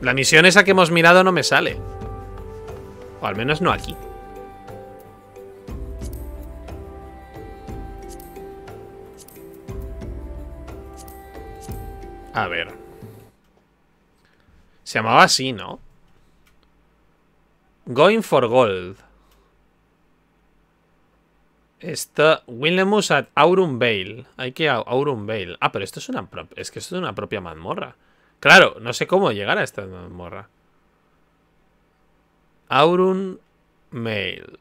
La misión esa que hemos mirado no me sale. O al menos no aquí. A ver. Se llamaba así, ¿no? Going for Gold. Está Willemus at Aurum Vale. Hay que Aurum Vale. Ah, pero esto es una es que esto es una propia mazmorra. Claro, no sé cómo llegar a esta mazmorra. Aurum Mail.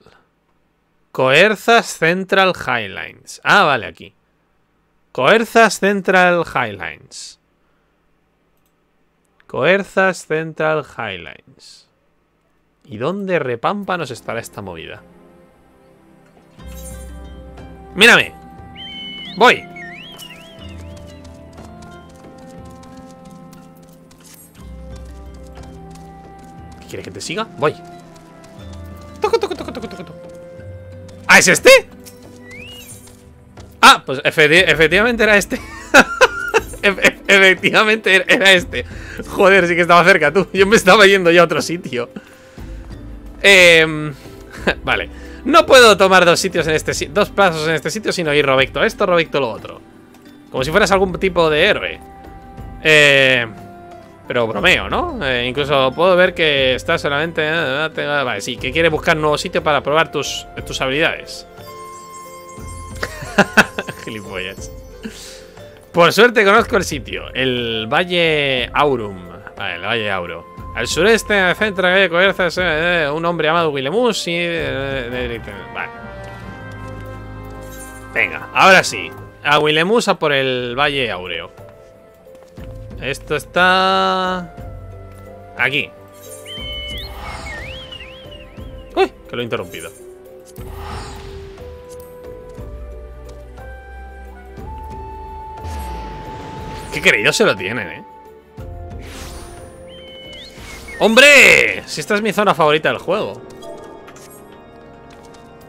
Coerzas Central Highlines. Ah, vale, aquí. Coerzas Central Highlines. Coerzas Central Highlines. ¿Y dónde repámpanos estará esta movida? ¡Mírame! ¡Voy! ¿Qué quiere que te siga? Voy. Toco, toco, toco, toco, toco. ¿Ah, es este? Ah, pues efecti- efectivamente era este. Efe- efectivamente era este. Joder, sí que estaba cerca tú. Yo me estaba yendo ya a otro sitio. Em, vale. No puedo tomar dos sitios en este dos plazos en este sitio sino ir Robecto esto, Robecto lo otro. Como si fueras algún tipo de héroe. Eh, pero bromeo, ¿no? Eh, incluso puedo ver que está solamente... eh, te- vale, sí, que quiere buscar un nuevo sitio para probar tus, tus habilidades. Gilipollas. Por suerte conozco el sitio. El Valle Aurum. Vale, el Valle Auro. Al sureste, en el centro de Coerzas, eh, un hombre llamado Willemus y... eh, vale. Venga, ahora sí. A Willemus a por el Valle Aureo. Esto está... Aquí. Uy, que lo he interrumpido. Qué querido se lo tienen, ¿eh? ¡Hombre! Si esta es mi zona favorita del juego.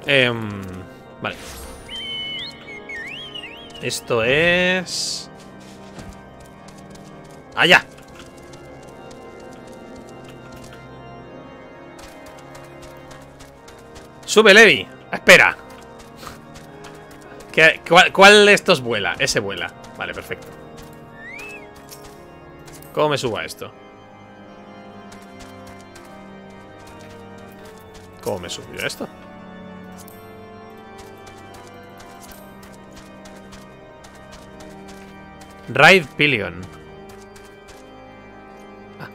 Em, vale. Esto es... ¡Allá! ¡Sube, Levi! ¡Espera! ¿Qué- cuál, ¿Cuál de estos vuela? Ese vuela. Vale, perfecto. ¿Cómo me subo a esto? ¿Cómo me subo a esto? Ride Pillion. Ah.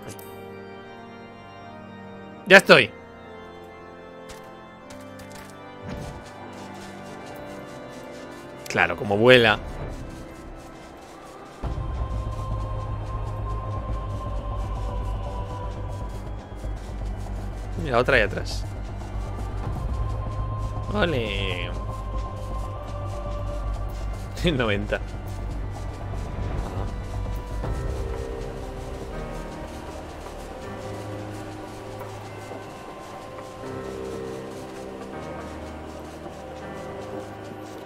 Ya estoy. Claro, como vuela. Mira, otra ahí atrás. Ole. 90.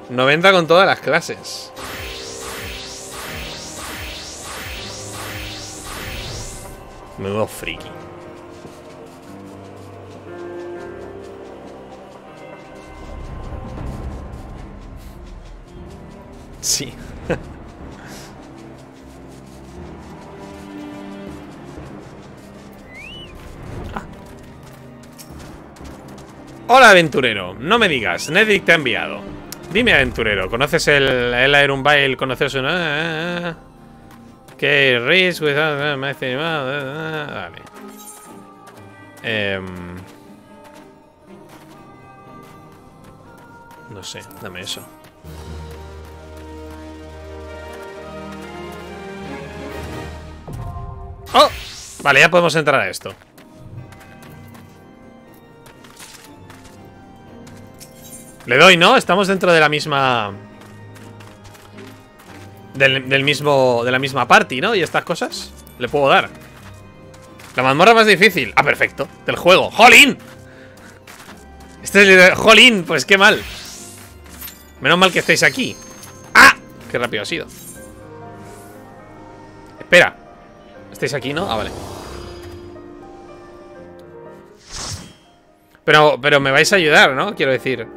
¡90 con todas las clases. Menudo friki. Sí. Hola, aventurero. No me digas, Nedrick te ha enviado. Dime, aventurero, ¿conoces el, el Aerumbail? ¿Conoces un... ah, ah, Que ah, my thing, ah, ah. Em, no sé, dame eso. ¡Oh! Vale, ya podemos entrar a esto. Le doy, ¿no? Estamos dentro de la misma... Del, mismo... De la misma party, ¿no? Y estas cosas. Le puedo dar. La mazmorra más difícil. Ah, perfecto. Del juego. ¡Jolín! Este es el. ¡Jolín! Pues qué mal. Menos mal que estáis aquí. ¡Ah! Qué rápido ha sido. Espera. ¿Estáis aquí, no? Ah, vale. Pero, pero me vais a ayudar, ¿no? Quiero decir.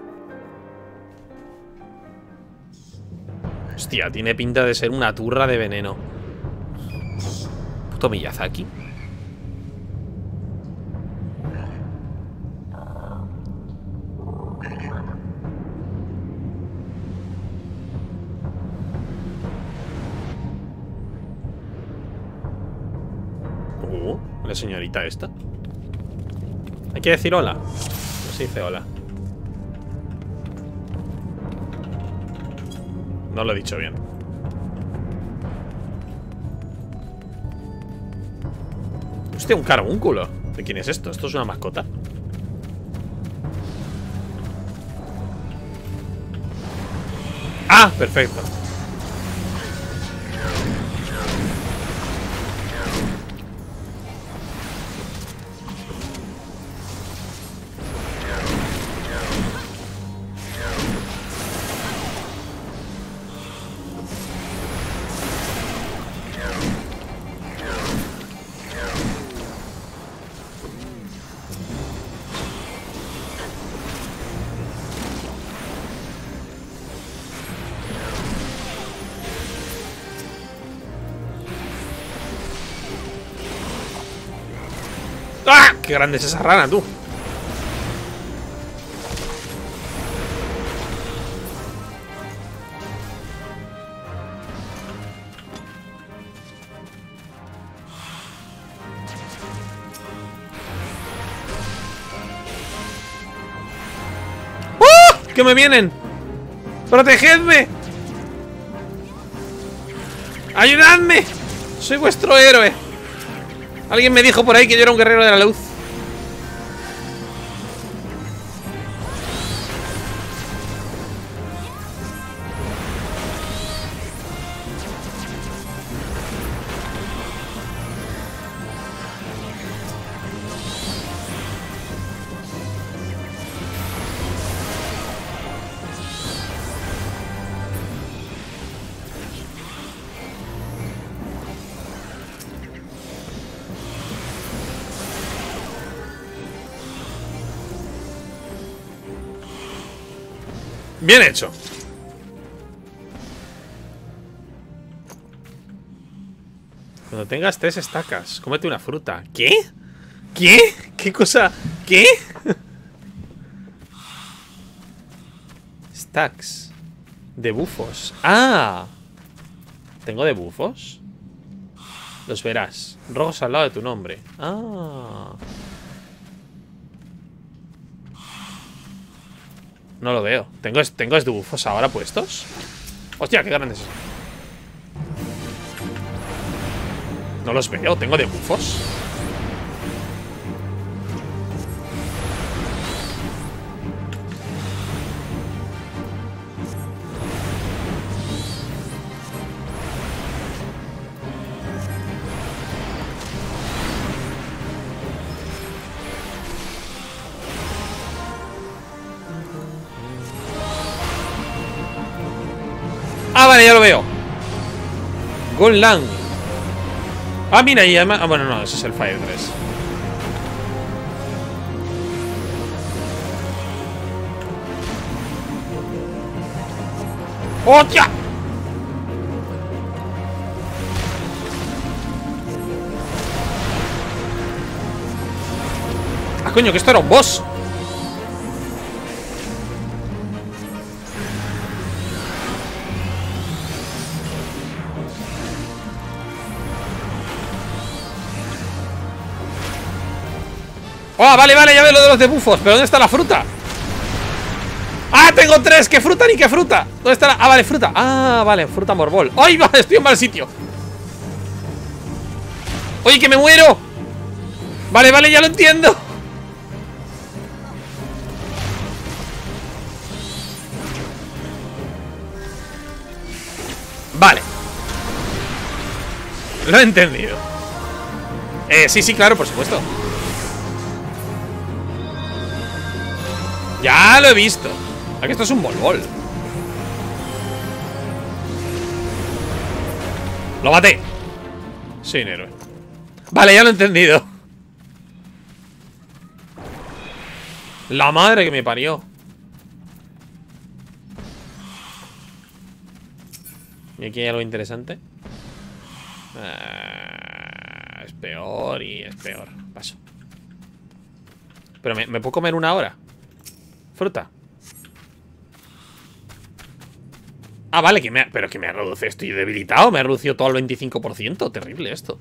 Hostia, tiene pinta de ser una turra de veneno. Puto Miyazaki. La señorita esta. Hay que decir hola. Pues no se dice hola. No lo he dicho bien. Hostia, un carúnculo. ¿De quién es esto? ¿Esto es una mascota? Ah, perfecto. ¡Qué grande es esa rana, tú! ¡Oh! ¡Que me vienen! ¡Protegedme! ¡Ayudadme! Soy vuestro héroe. Alguien me dijo por ahí que yo era un guerrero de la luz. Bien hecho. Cuando tengas tres estacas, cómete una fruta. ¿Qué? ¿Qué? ¿Qué cosa? ¿Qué? Stacks. De bufos. ¡Ah! ¿Tengo de bufos? Los verás. Rojos al lado de tu nombre. ¡Ah! No lo veo. ¿Tengo, tengo bufos ahora puestos? Hostia, qué grandes. No los veo. ¿Tengo de bufos? Golang Ah, mira, y además... Ah, bueno, no, ese es el Fire 3 ¡Hostia! Ah, coño, que esto era un boss ¡Oh, vale, vale! Ya veo lo de los debufos ¿Pero dónde está la fruta? ¡Ah, tengo tres! ¿Qué fruta ni qué fruta? ¿Dónde está la...? Ah, vale, fruta Ah, vale, fruta morbol ¡Ay, va! Estoy en mal sitio ¡Oye, que me muero! Vale, vale, ya lo entiendo Vale Lo he entendido Eh, sí, sí, claro, por supuesto Ya lo he visto. Aquí esto es un bolbol Lo maté. Un héroe. Vale, ya lo he entendido. La madre que me parió. Y aquí hay algo interesante ah, Es peor y es peor. Paso. Pero ¿me, ¿me puedo comer una hora? Fruta. Ah, vale, que me ha, pero que me ha reducido. Estoy debilitado. Me ha reducido todo al 25%. Terrible esto.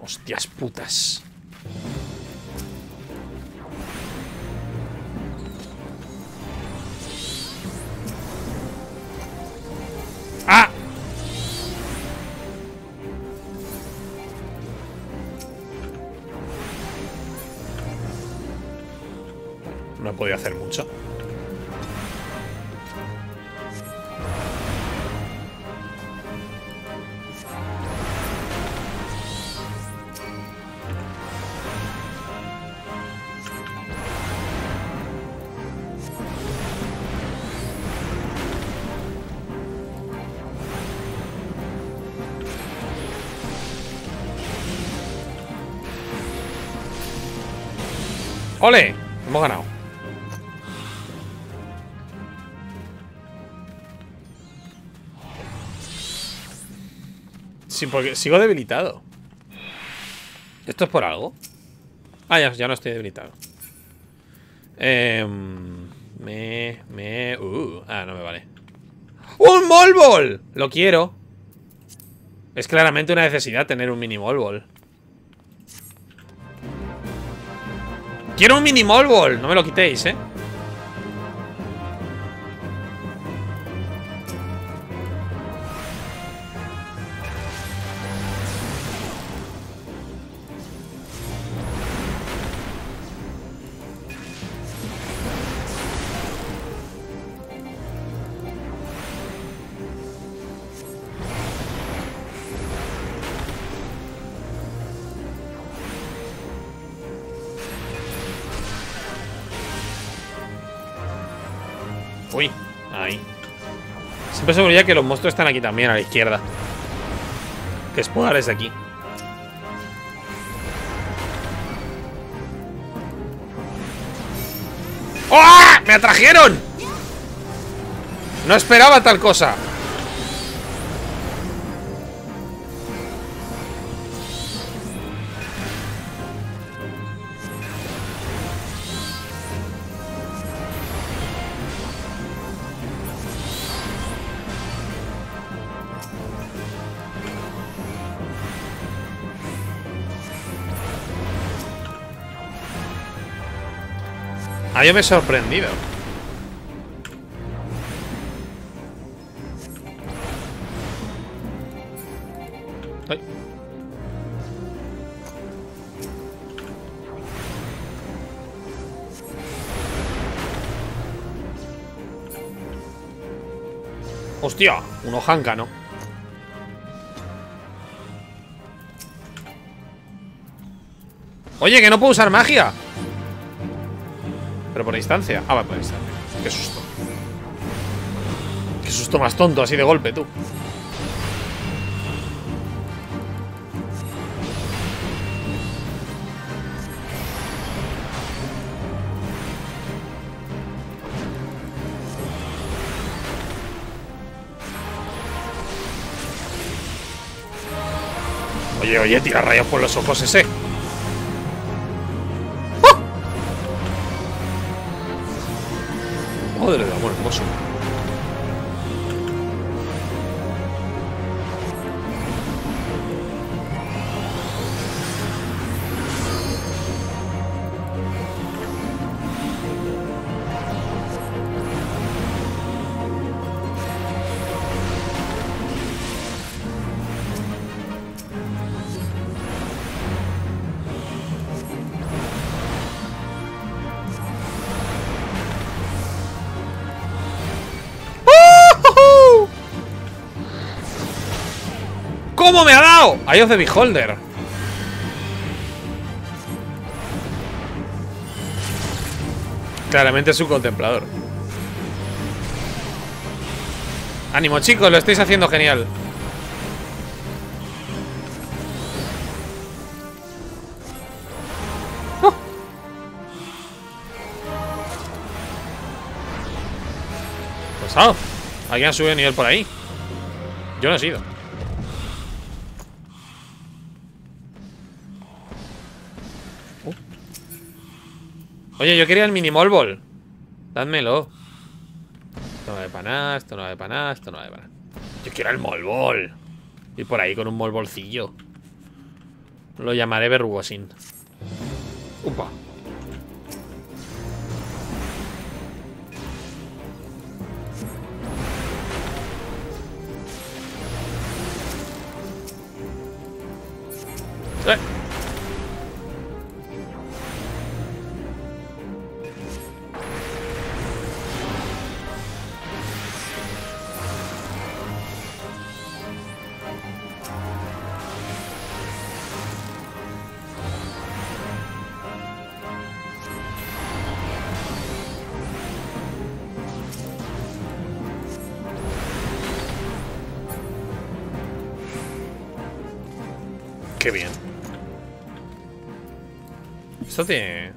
Hostias putas. ¡Ole! Hemos ganado. Sí, porque sigo debilitado. ¿Esto es por algo? Ah, ya, ya no estoy debilitado. Em, me... Me... Uh, ah, no me vale. ¡Un Molbol! Lo quiero. Es claramente una necesidad tener un mini Molbol. Quiero un mini Molbol. No me lo quitéis, ¿eh? Siempre se me olvida que los monstruos están aquí también, a la izquierda. Que desde aquí. ¡Oh! ¡Me atrajeron! No esperaba tal cosa. Ah, yo me he sorprendido. Hostia, un ojanca, ¿no? Oye, que no puedo usar magia. Por distancia. Ah, va por distancia. Qué susto. Qué susto más tonto, así de golpe, tú. Oye, oye, tira rayos por los ojos ese. Madre del ¿Cómo me ha dado? Eye of the Beholder. Claramente es un contemplador. Ánimo, chicos, lo estáis haciendo genial. ¡Oh! Pasado. ¿Alguien ha subido nivel por ahí? Yo no he sido. Oye, yo quería el mini Molbol. Dádmelo. Esto no vale para nada, esto no vale para nada, esto no vale para nada. Yo quiero el Molbol. Ir por ahí con un Molbolcillo. Lo llamaré Berrugosin. Qué bien. Esto tiene...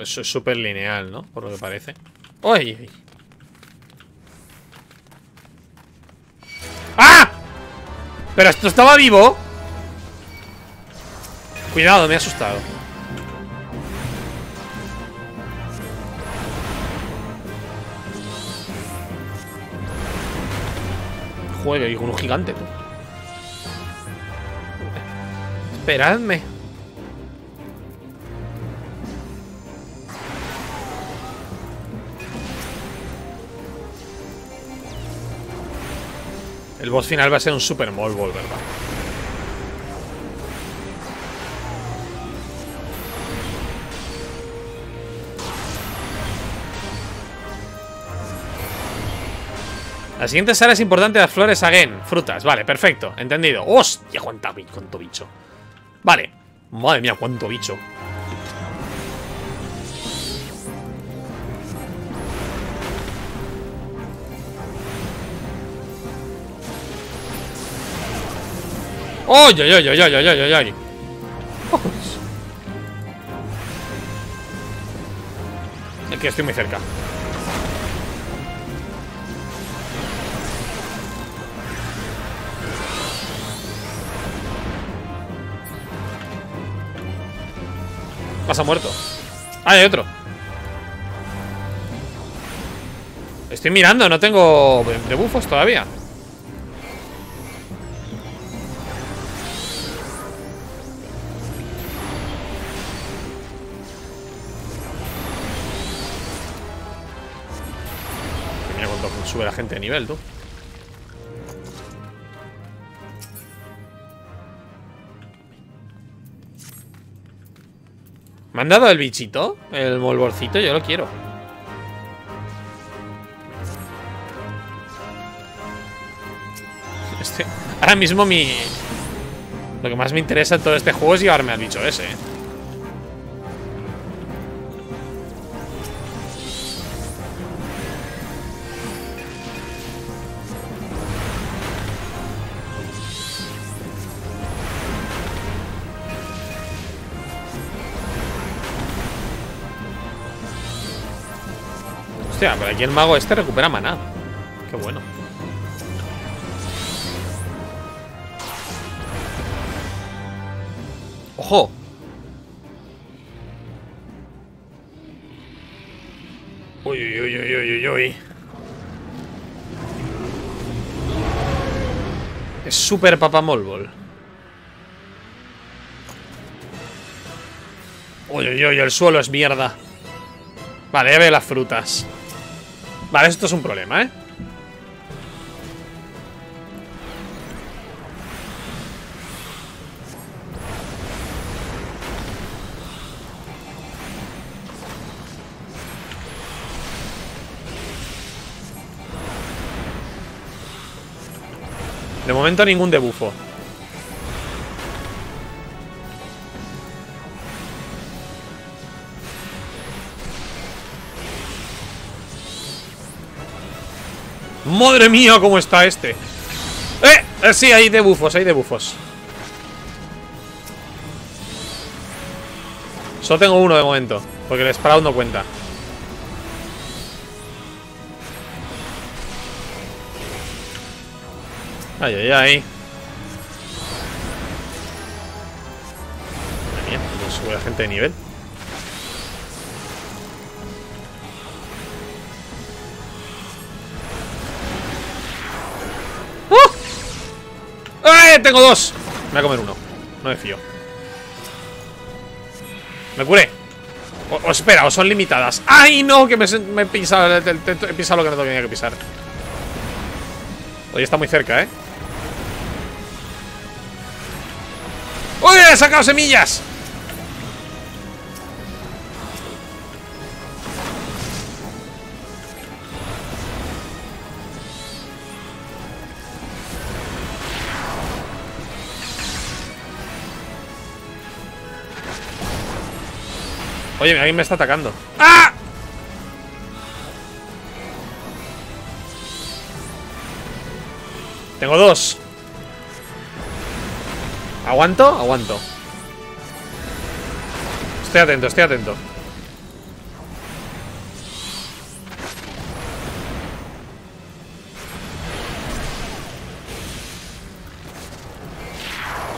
Es súper lineal, ¿no? Por lo que parece. Uy! ¡Ah! ¿Pero esto estaba vivo? Cuidado, me he asustado. Joder, y con un gigante, tú. Esperadme. El boss final va a ser un Super Molbol, ¿verdad? La siguiente sala es importante las flores again. Frutas, vale, perfecto, entendido. ¡Hostia! Cuánta, cuánto bicho. Madre mía, cuánto bicho. ¡Ay, ay, ay, ay, ay, ay, ay, ay! Aquí estoy muy cerca. Pasa muerto. Ah, hay otro. Estoy mirando, no tengo de bufos todavía. Mira cuánto sube la gente de nivel, tú. ¿Me han dado el bichito? El molborcito, yo lo quiero. Este, ahora mismo mi... Lo que más me interesa en todo este juego es llevarme al bicho ese. Hostia, pero aquí el mago este recupera maná. Qué bueno. ¡Ojo! Uy, uy, uy, uy, uy, uy, uy. Es super papamolbol. Uy, uy, uy, el suelo es mierda. Vale, ya veo las frutas. Vale, esto es un problema, ¿eh? De momento ningún debufo. ¡Madre mía, cómo está este! ¡Eh! eh sí, hay debufos, hay debufos. Solo tengo uno de momento, porque el Sprout no cuenta. Ay, ay, ay. Madre mía, sube gente de nivel. Tengo dos. Me voy a comer uno. No me fío. Me curé. O, espera, o son limitadas. ¡Ay, no! Que me, me he pisado, he pisado lo que no tenía que pisar. Hoy está muy cerca, ¿eh? ¡Uy! ¡He sacado semillas! Oye, alguien me está atacando. ¡Ah! Tengo dos. ¿Aguanto? Aguanto. Estoy atento, estoy atento.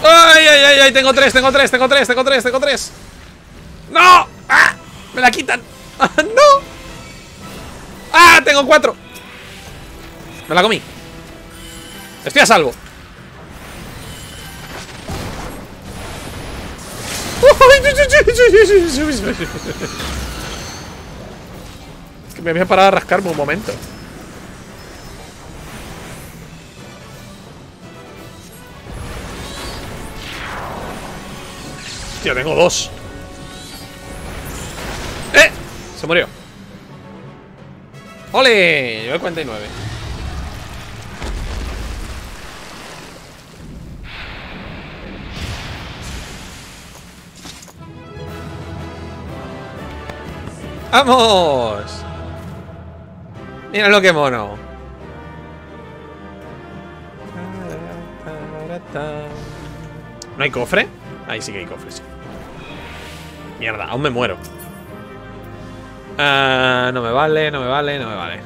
¡Ay, ay, ay, ay! Tengo tres, tengo tres, tengo tres, tengo tres, tengo tres. ¡Me la quitan! ¡Ah, ¡No! ¡Ah! Tengo cuatro. Me la comí. Estoy a salvo. Es que me había parado a rascarme un momento. Tío, tengo dos. Se murió. ¡Ole! Llevo 49. ¡Vamos! Mira lo que mono. ¿No hay cofre? Ahí sí que hay cofre, sí. Mierda, aún me muero. Ah, no me vale, no me vale, no me vale.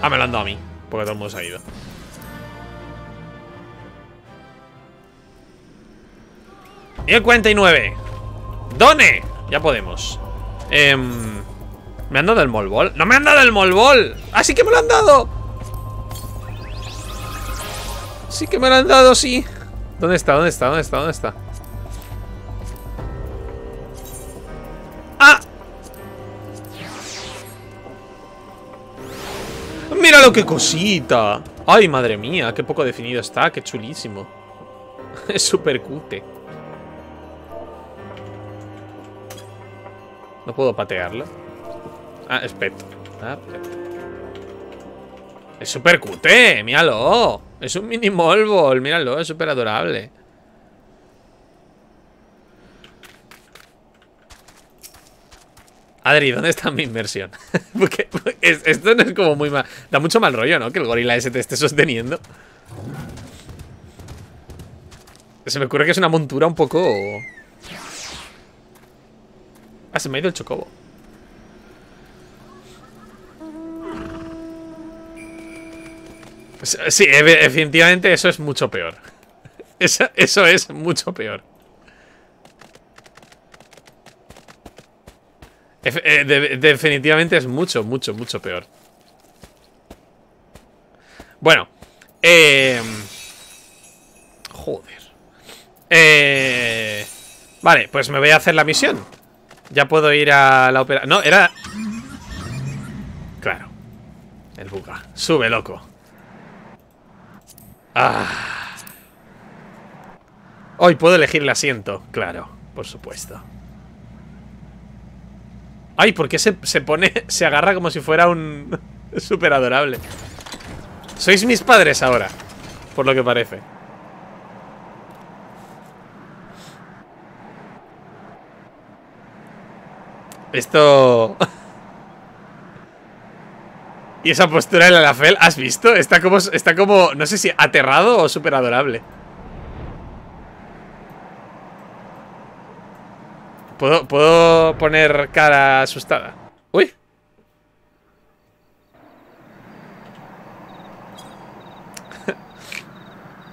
Ah, me lo han dado a mí. Porque todo el mundo se ha ido. Nivel 49. ¡Done! Ya podemos. Em, ¿Me han dado el Molbol? ¡No me han dado el Molbol! ¡Ah, sí que me lo han dado! Sí que me lo han dado, sí. ¿Dónde está? ¿Dónde está? ¿Dónde está? ¿Dónde está? ¡Míralo qué cosita! ¡Ay, madre mía! ¡Qué poco definido está! ¡Qué chulísimo! es súper cute. No puedo patearlo. Ah, es pet. Ah. Es súper cute, míralo. Es un mini Molbol, míralo, es súper adorable. Adri, ¿dónde está mi inversión? porque, esto no es como muy mal. Da mucho mal rollo, ¿no? Que el gorila ese te esté sosteniendo. Se me ocurre que es una montura un poco... Ah, se me ha ido el chocobo. Sí, efectivamente eso es mucho peor. Eso, eso es mucho peor. Eh, definitivamente es mucho, mucho, mucho peor. Bueno. Eh, joder. Eh, vale, pues me voy a hacer la misión. Ya puedo ir a la ópera. No, era... Claro. El buga. Sube, loco. Ah. Hoy puedo elegir el asiento. Claro, por supuesto. Ay, ¿por qué se, pone... Se agarra como si fuera un... Súper adorable. Sois mis padres ahora. Por lo que parece. Esto... y esa postura de la Lafel, ¿has visto? Está como, está como, no sé si aterrado o súper adorable. ¿Puedo, ¿Puedo poner cara asustada? Uy.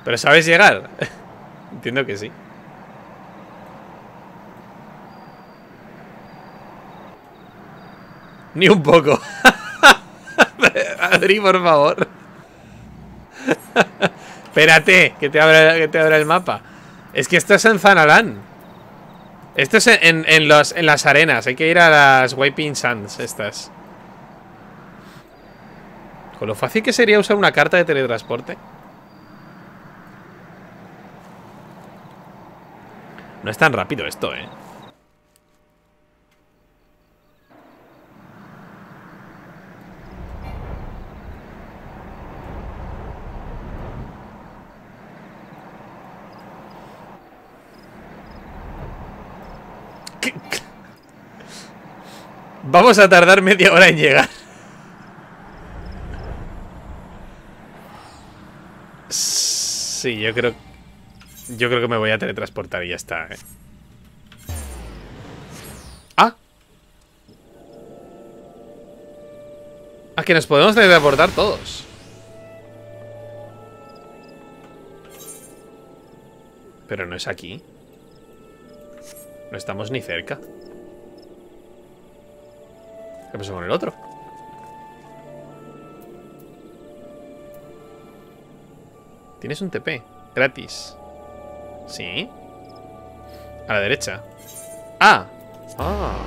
¿Pero sabes llegar? Entiendo que sí. Ni un poco. Adri, por favor. Espérate, que te, abra, que te abra el mapa. Es que esto es en Zanalán. Esto es en, en, en las arenas. Hay que ir a las Wiping Sands estas. Con lo fácil que sería usar una carta de teletransporte. No es tan rápido esto, eh. Vamos a tardar media hora en llegar. Sí, yo creo... Yo creo que me voy a teletransportar y ya está, ¿eh? ¡Ah! Ah, que nos podemos teletransportar todos. Pero no es aquí. No estamos ni cerca. ¿Qué pasó con el otro? Tienes un TP. Gratis. ¿Sí? A la derecha. ¡Ah! ¡Ah!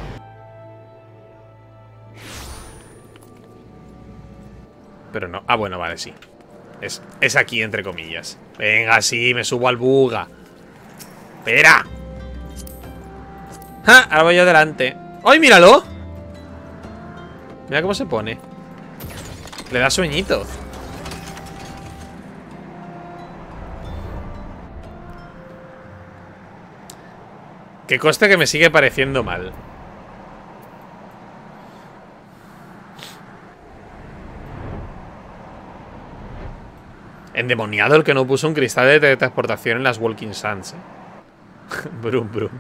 Pero no. Ah, bueno, vale, sí. Es, es aquí, entre comillas. Venga, sí, me subo al buga. ¡Espera! ¡Ja! Ahora voy yo delante. ¡Ay, míralo! Mira cómo se pone. Le da sueñito. Que coste que me sigue pareciendo mal. Endemoniado el que no puso un cristal de teletransportación en las Walking Sands. ¿eh? brum, brum.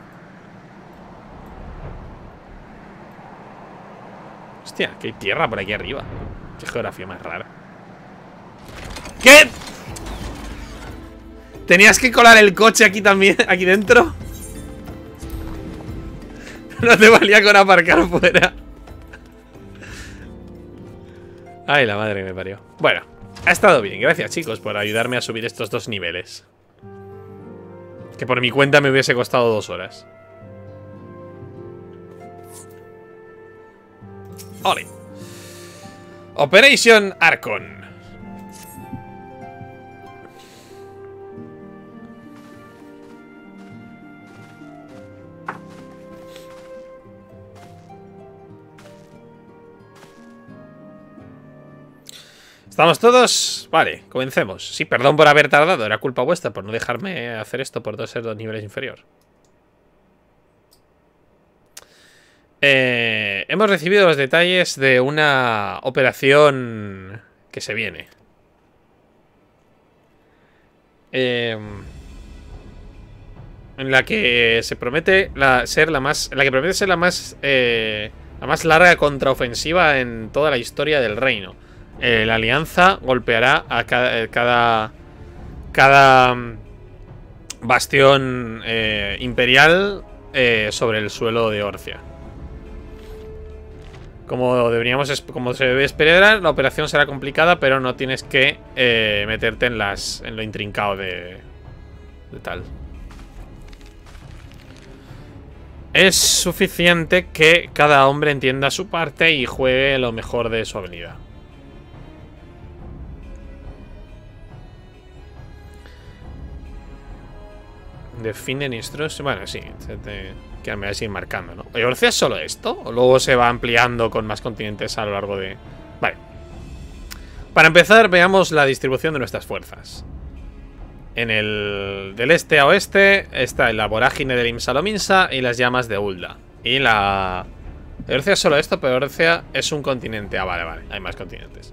Hostia, que hay tierra por aquí arriba. Qué geografía más rara. ¿Qué? ¿Tenías que colar el coche aquí también? ¿Aquí dentro? No te valía con aparcar fuera. Ay, la madre que me parió. Bueno, ha estado bien. Gracias, chicos, por ayudarme a subir estos dos niveles. Que por mi cuenta me hubiese costado dos horas. Ole. Operation Arcon. ¿Estamos todos? Vale, comencemos. Sí, perdón por haber tardado, era culpa vuestra por no dejarme hacer esto por ser dos niveles inferior. Eh, hemos recibido los detalles de una operación que se viene. Eh, en la que se promete ser la más. La que promete ser la más. Eh, la más larga contraofensiva en toda la historia del reino. la alianza golpeará a cada. cada, cada mm, bastión imperial sobre el suelo de Orcia. Como deberíamos, como se debe esperar, la operación será complicada, pero no tienes que eh, meterte en las, en lo intrincado de, de tal. Es suficiente que cada hombre entienda su parte y juegue lo mejor de su habilidad. Define instructions. Bueno, sí. Que me voy a ir marcando, ¿no? ¿Orcia es solo esto? ¿O luego se va ampliando con más continentes a lo largo de...? Vale. Para empezar, veamos la distribución de nuestras fuerzas. En el del este a oeste está la vorágine del Imsalominsa y las llamas de Ulda. Y la... Orcia es solo esto, pero Orcia es un continente. Ah, vale, vale. Hay más continentes.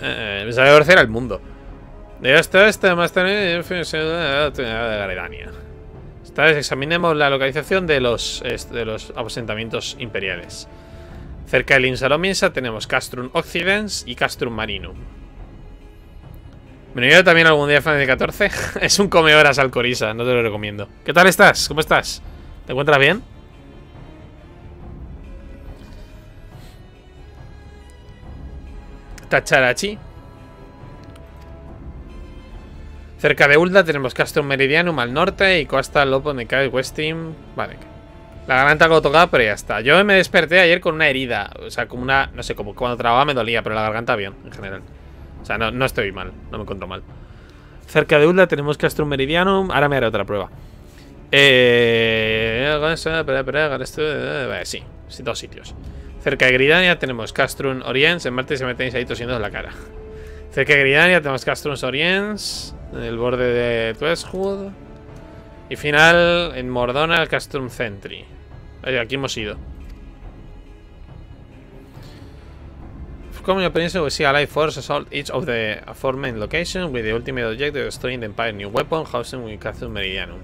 Eh, pensaba era el mundo. De este a oeste, más tener... de Garedania. Esta vez examinemos la localización de los, de los asentamientos imperiales. Cerca del Insalominsa tenemos Castrum Occidens y Castrum Marinum. Me yo también algún día Final 14. es un come horas al Corisa, no te lo recomiendo. ¿Qué tal estás? ¿Cómo estás? ¿Te encuentras bien? Tacharachi. Cerca de Ulda tenemos Castro Meridianum al norte y Costa Lopo West Westim. Vale. La garganta algo tocada, pero ya está. Yo me desperté ayer con una herida. O sea, como una. No sé, como cuando trabajaba me dolía, pero la garganta bien, en general. O sea, no, no estoy mal. No me encuentro mal. Cerca de Ulda tenemos Castrum Meridianum. Ahora me haré otra prueba. Eh. Sí, sí, dos sitios. Cerca de Gridania tenemos Castrum Oriens. En Marte se me tenéis ahí tosiendo la cara. Cerca de Gridania tenemos Castrum Oriens en el borde de Twestwood. Y final en Mordona, el Castrum Century. Aquí hemos ido. coming operation, we see Allied force assault each of the aforementioned locations with the ultimate objective of destroying the Empire new weapon housing with Castrum Meridianum.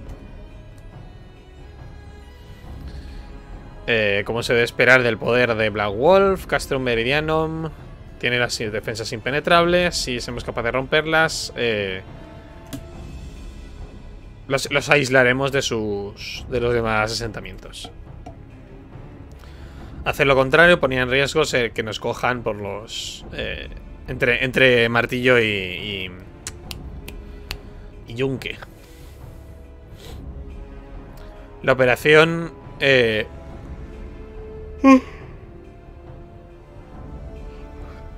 Eh, como se debe esperar del poder de Black Wolf, Castrum Meridianum tiene las defensas impenetrables. Si somos capaces de romperlas, eh, los, los aislaremos de sus de los demás asentamientos. Hacer lo contrario ponía en riesgo que nos cojan por los... eh, entre, entre martillo y, y... y yunque. La operación... eh,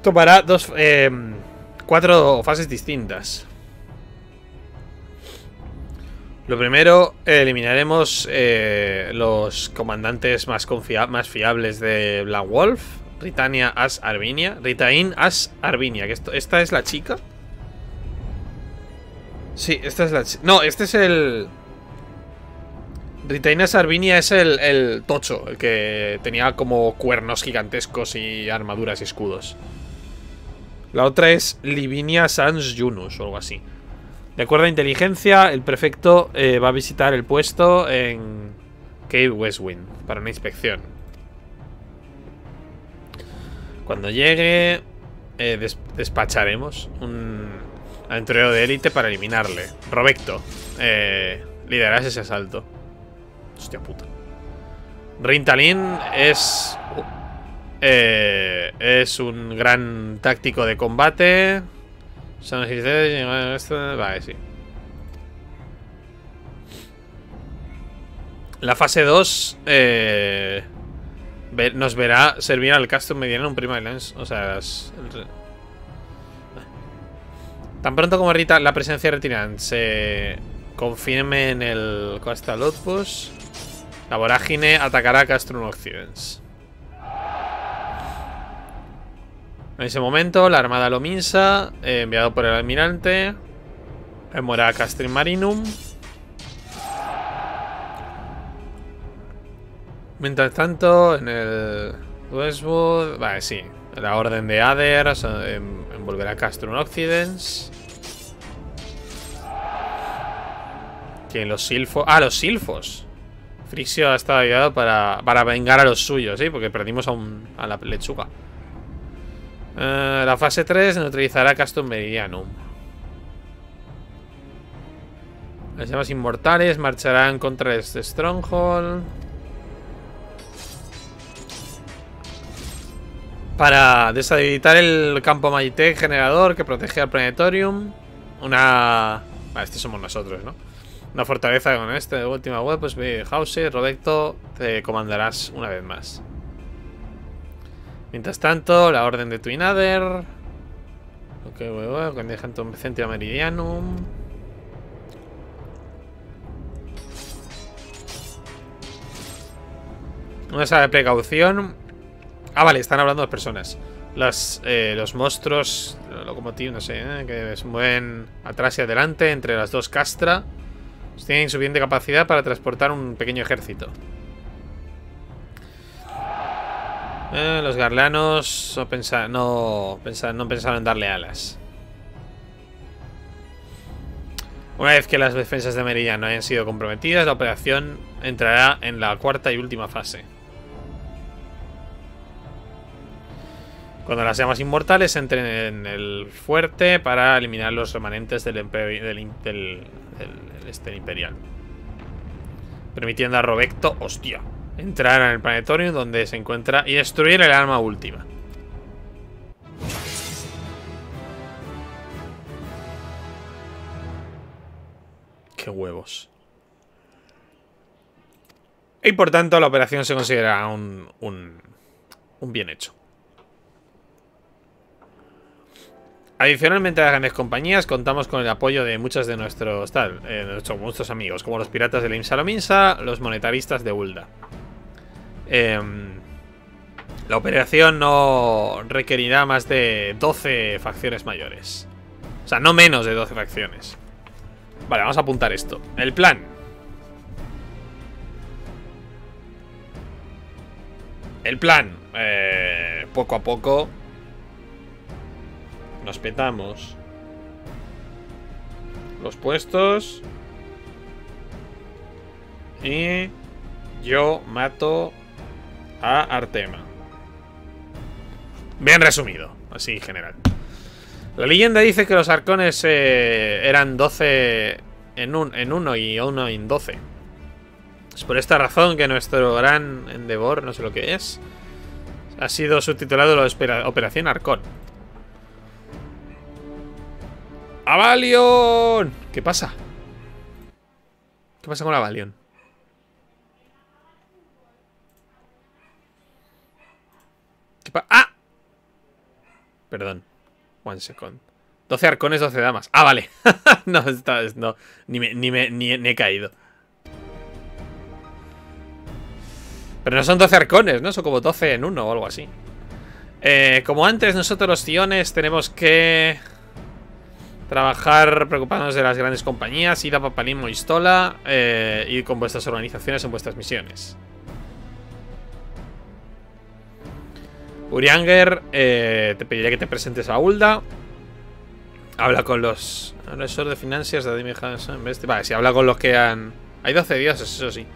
tomará dos... eh, cuatro fases distintas. Lo primero, eliminaremos eh, los comandantes más, más fiables de Black Wolf. Ritania As Arvinia. Ritain As Arvinia. ¿Esta es la chica? Sí, esta es la chica. No, este es el... Ritain As Arvinia es el, el tocho. El que tenía como cuernos gigantescos y armaduras y escudos. La otra es Livinia Sans Yunus o algo así. De acuerdo a inteligencia, el prefecto eh, va a visitar el puesto en Cave Westwind para una inspección. Cuando llegue, eh, des- despacharemos un aventurero de élite para eliminarle. Robecto, eh, liderarás ese asalto. Hostia puta. Rintalin es. eh, es un gran táctico de combate. Son esto- Vale, sí. La fase 2 eh, nos verá servir al custom mediano un prima lens. O sea, las- tan pronto como Rita la presencia de Retirant se confirme en el Coastal Outpost, la vorágine atacará a Castrum Occidents. En ese momento, la armada Lominsa, eh, enviado por el almirante, remorá a Castrum Marinum. Mientras tanto, en el Westwood, vale, sí, la orden de Ader em- envolverá Castrum Occidents. Que los silfos. Ah, los silfos. Frixio ha estado ayudado para, para vengar a los suyos, ¿sí? Porque perdimos a, un, a la lechuga. Eh, la fase 3 neutralizará Custom Meridianum. Las llamas inmortales marcharán contra este Stronghold. Para deshabilitar el campo Magitech generador que protege al Planetorium. Una. Vale, este somos nosotros, ¿no? Una fortaleza con este última web, pues House, Robecto, te comandarás una vez más. Mientras tanto, la orden de Twinader. Ok, huevo, con Dejantum Centria Meridianum. Una sala de precaución. Ah, vale, están hablando dos personas. Las, eh, los monstruos locomotivos, no sé, eh, que se mueven atrás y adelante entre las dos castra. Tienen suficiente capacidad para transportar un pequeño ejército. Eh, los garlanos no, pensa- no, pensa- no pensaron en darle alas. Una vez que las defensas de Meridiano hayan sido comprometidas, la operación entrará en la cuarta y última fase. Cuando las llamas inmortales entren en el fuerte para eliminar los remanentes del, del, im- del- este imperial. Permitiendo a Robecto, hostia, entrar en el planetorio donde se encuentra y destruir el arma última. Qué huevos. Y por tanto la operación se considera un, un, bien hecho. Adicionalmente a las grandes compañías, contamos con el apoyo de muchos de nuestros, tal, eh, nuestros, nuestros amigos, como los piratas de la Imsalominsa, los monetaristas de Ulda. Em, la operación no requerirá más de 12 facciones mayores. O sea, no menos de 12 facciones. Vale, vamos a apuntar esto. El plan. El plan. eh, poco a poco Nos petamos. Los puestos. Y yo mato a Artema. Bien resumido, así en general. La leyenda dice que los arcones eh, eran 12 en, un, en uno y uno en 12. Es por esta razón que nuestro gran Endeavor, no sé lo que es, ha sido subtitulado la Operación Arcón. ¡Avalion! ¿Qué pasa? ¿Qué pasa con Avalion? ¡Ah! Perdón. One second. 12 arcones, 12 damas. Ah, vale. no, no. Ni, me, ni, me, ni, he caído. Pero no son 12 arcones, ¿no? Son como 12 en uno o algo así. Eh, como antes, nosotros los ciones tenemos que trabajar preocupándonos de las grandes compañías, ir a Papalismo y Stola, eh, ir con vuestras organizaciones en vuestras misiones. Urianger, eh, te pediré que te presentes a Ulda. Habla con los asesores de finanzas de Adimi Hansen. Vale, si habla con los que han... Hay 12 dioses, eso sí.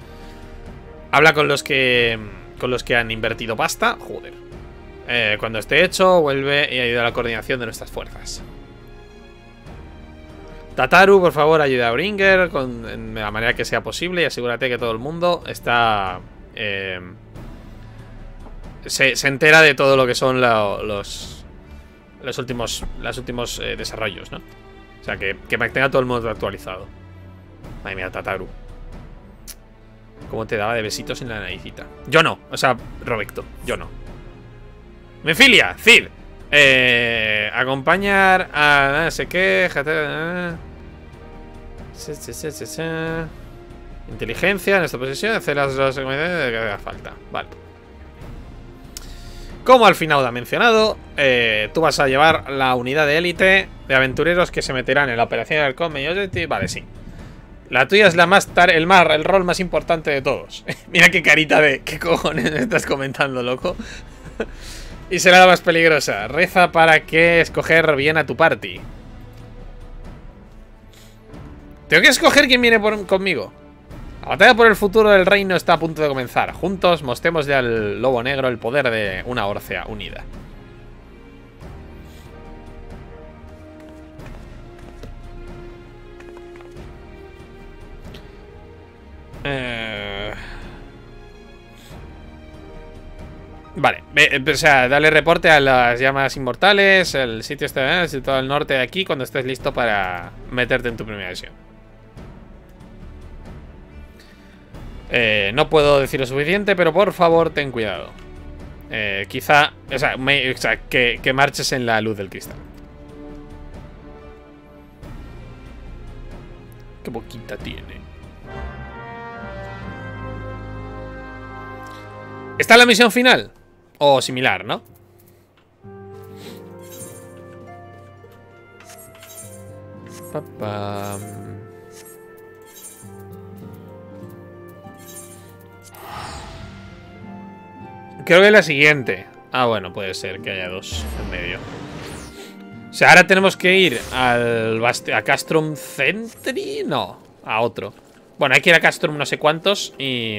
Habla con los que... Con los que han invertido pasta. Joder. Eh, cuando esté hecho, vuelve y ayuda a la coordinación de nuestras fuerzas. Tataru, por favor, ayuda a Uringer con, en la manera que sea posible y asegúrate que todo el mundo está... Eh, se, entera de todo lo que son los, los últimos, los últimos eh, desarrollos, ¿no? O sea, que, que mantenga todo el mundo actualizado. Madre mía, Tataru. ¿Cómo te daba de besitos en la naricita? Yo no, o sea, Robecto, yo no. Mefilia, Cid. Eh, acompañar a no sé qué. Inteligencia, nuestra posición, hacer las, las que haga falta. Vale. Como al final ha mencionado, eh, tú vas a llevar la unidad de élite de aventureros que se meterán en la operación del Come Vale, sí. La tuya es la más el el rol más importante de todos. Mira qué carita de qué cojones me estás comentando, loco. y será la más peligrosa. Reza para que escoger bien a tu party. Tengo que escoger quién viene conmigo. La batalla por el futuro del reino está a punto de comenzar. Juntos mostremos al lobo negro el poder de una Orcea unida. Eh... Vale, o sea, dale reporte a las llamas inmortales, el sitio está situado al norte de aquí, cuando estés listo para meterte en tu primera misión. Eh, no puedo decir lo suficiente, pero por favor ten cuidado. Eh, quizá, o sea, que, marches en la luz del cristal. Qué boquita tiene. ¿Está la misión final? O similar, ¿no? Creo que es la siguiente. Ah, bueno, puede ser que haya dos en medio. O sea, ahora tenemos que ir al a Castrum Centri. No, a otro. Bueno, hay que ir a Castrum no sé cuántos y...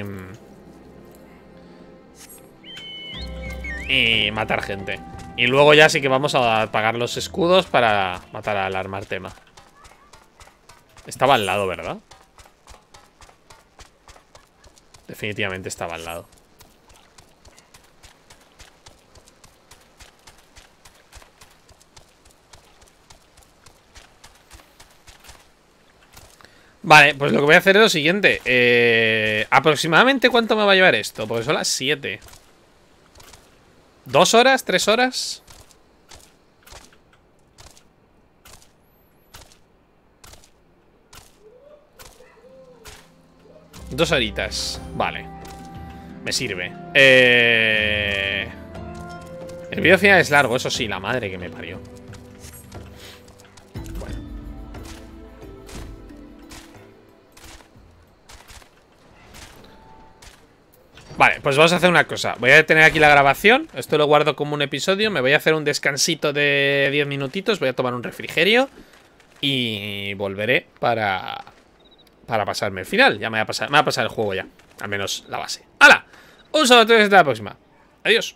Y matar gente. Y luego ya sí que vamos a apagar los escudos para matar al armar tema. Estaba al lado, ¿verdad? Definitivamente estaba al lado. Vale, pues lo que voy a hacer es lo siguiente. Eh, ¿Aproximadamente cuánto me va a llevar esto? Porque son las 7. ¿Dos horas? ¿Tres horas? Dos horitas. Vale. Me sirve. Eh... El vídeo final es largo, eso sí, la madre que me parió. Vale, pues vamos a hacer una cosa. Voy a detener aquí la grabación. Esto lo guardo como un episodio. Me voy a hacer un descansito de 10 minutitos. Voy a tomar un refrigerio. Y volveré para... Para pasarme el final. Ya me va a pasar, me va a pasar el juego ya. Al menos la base. ¡Hala! Un saludo a todos hasta la próxima. Adiós.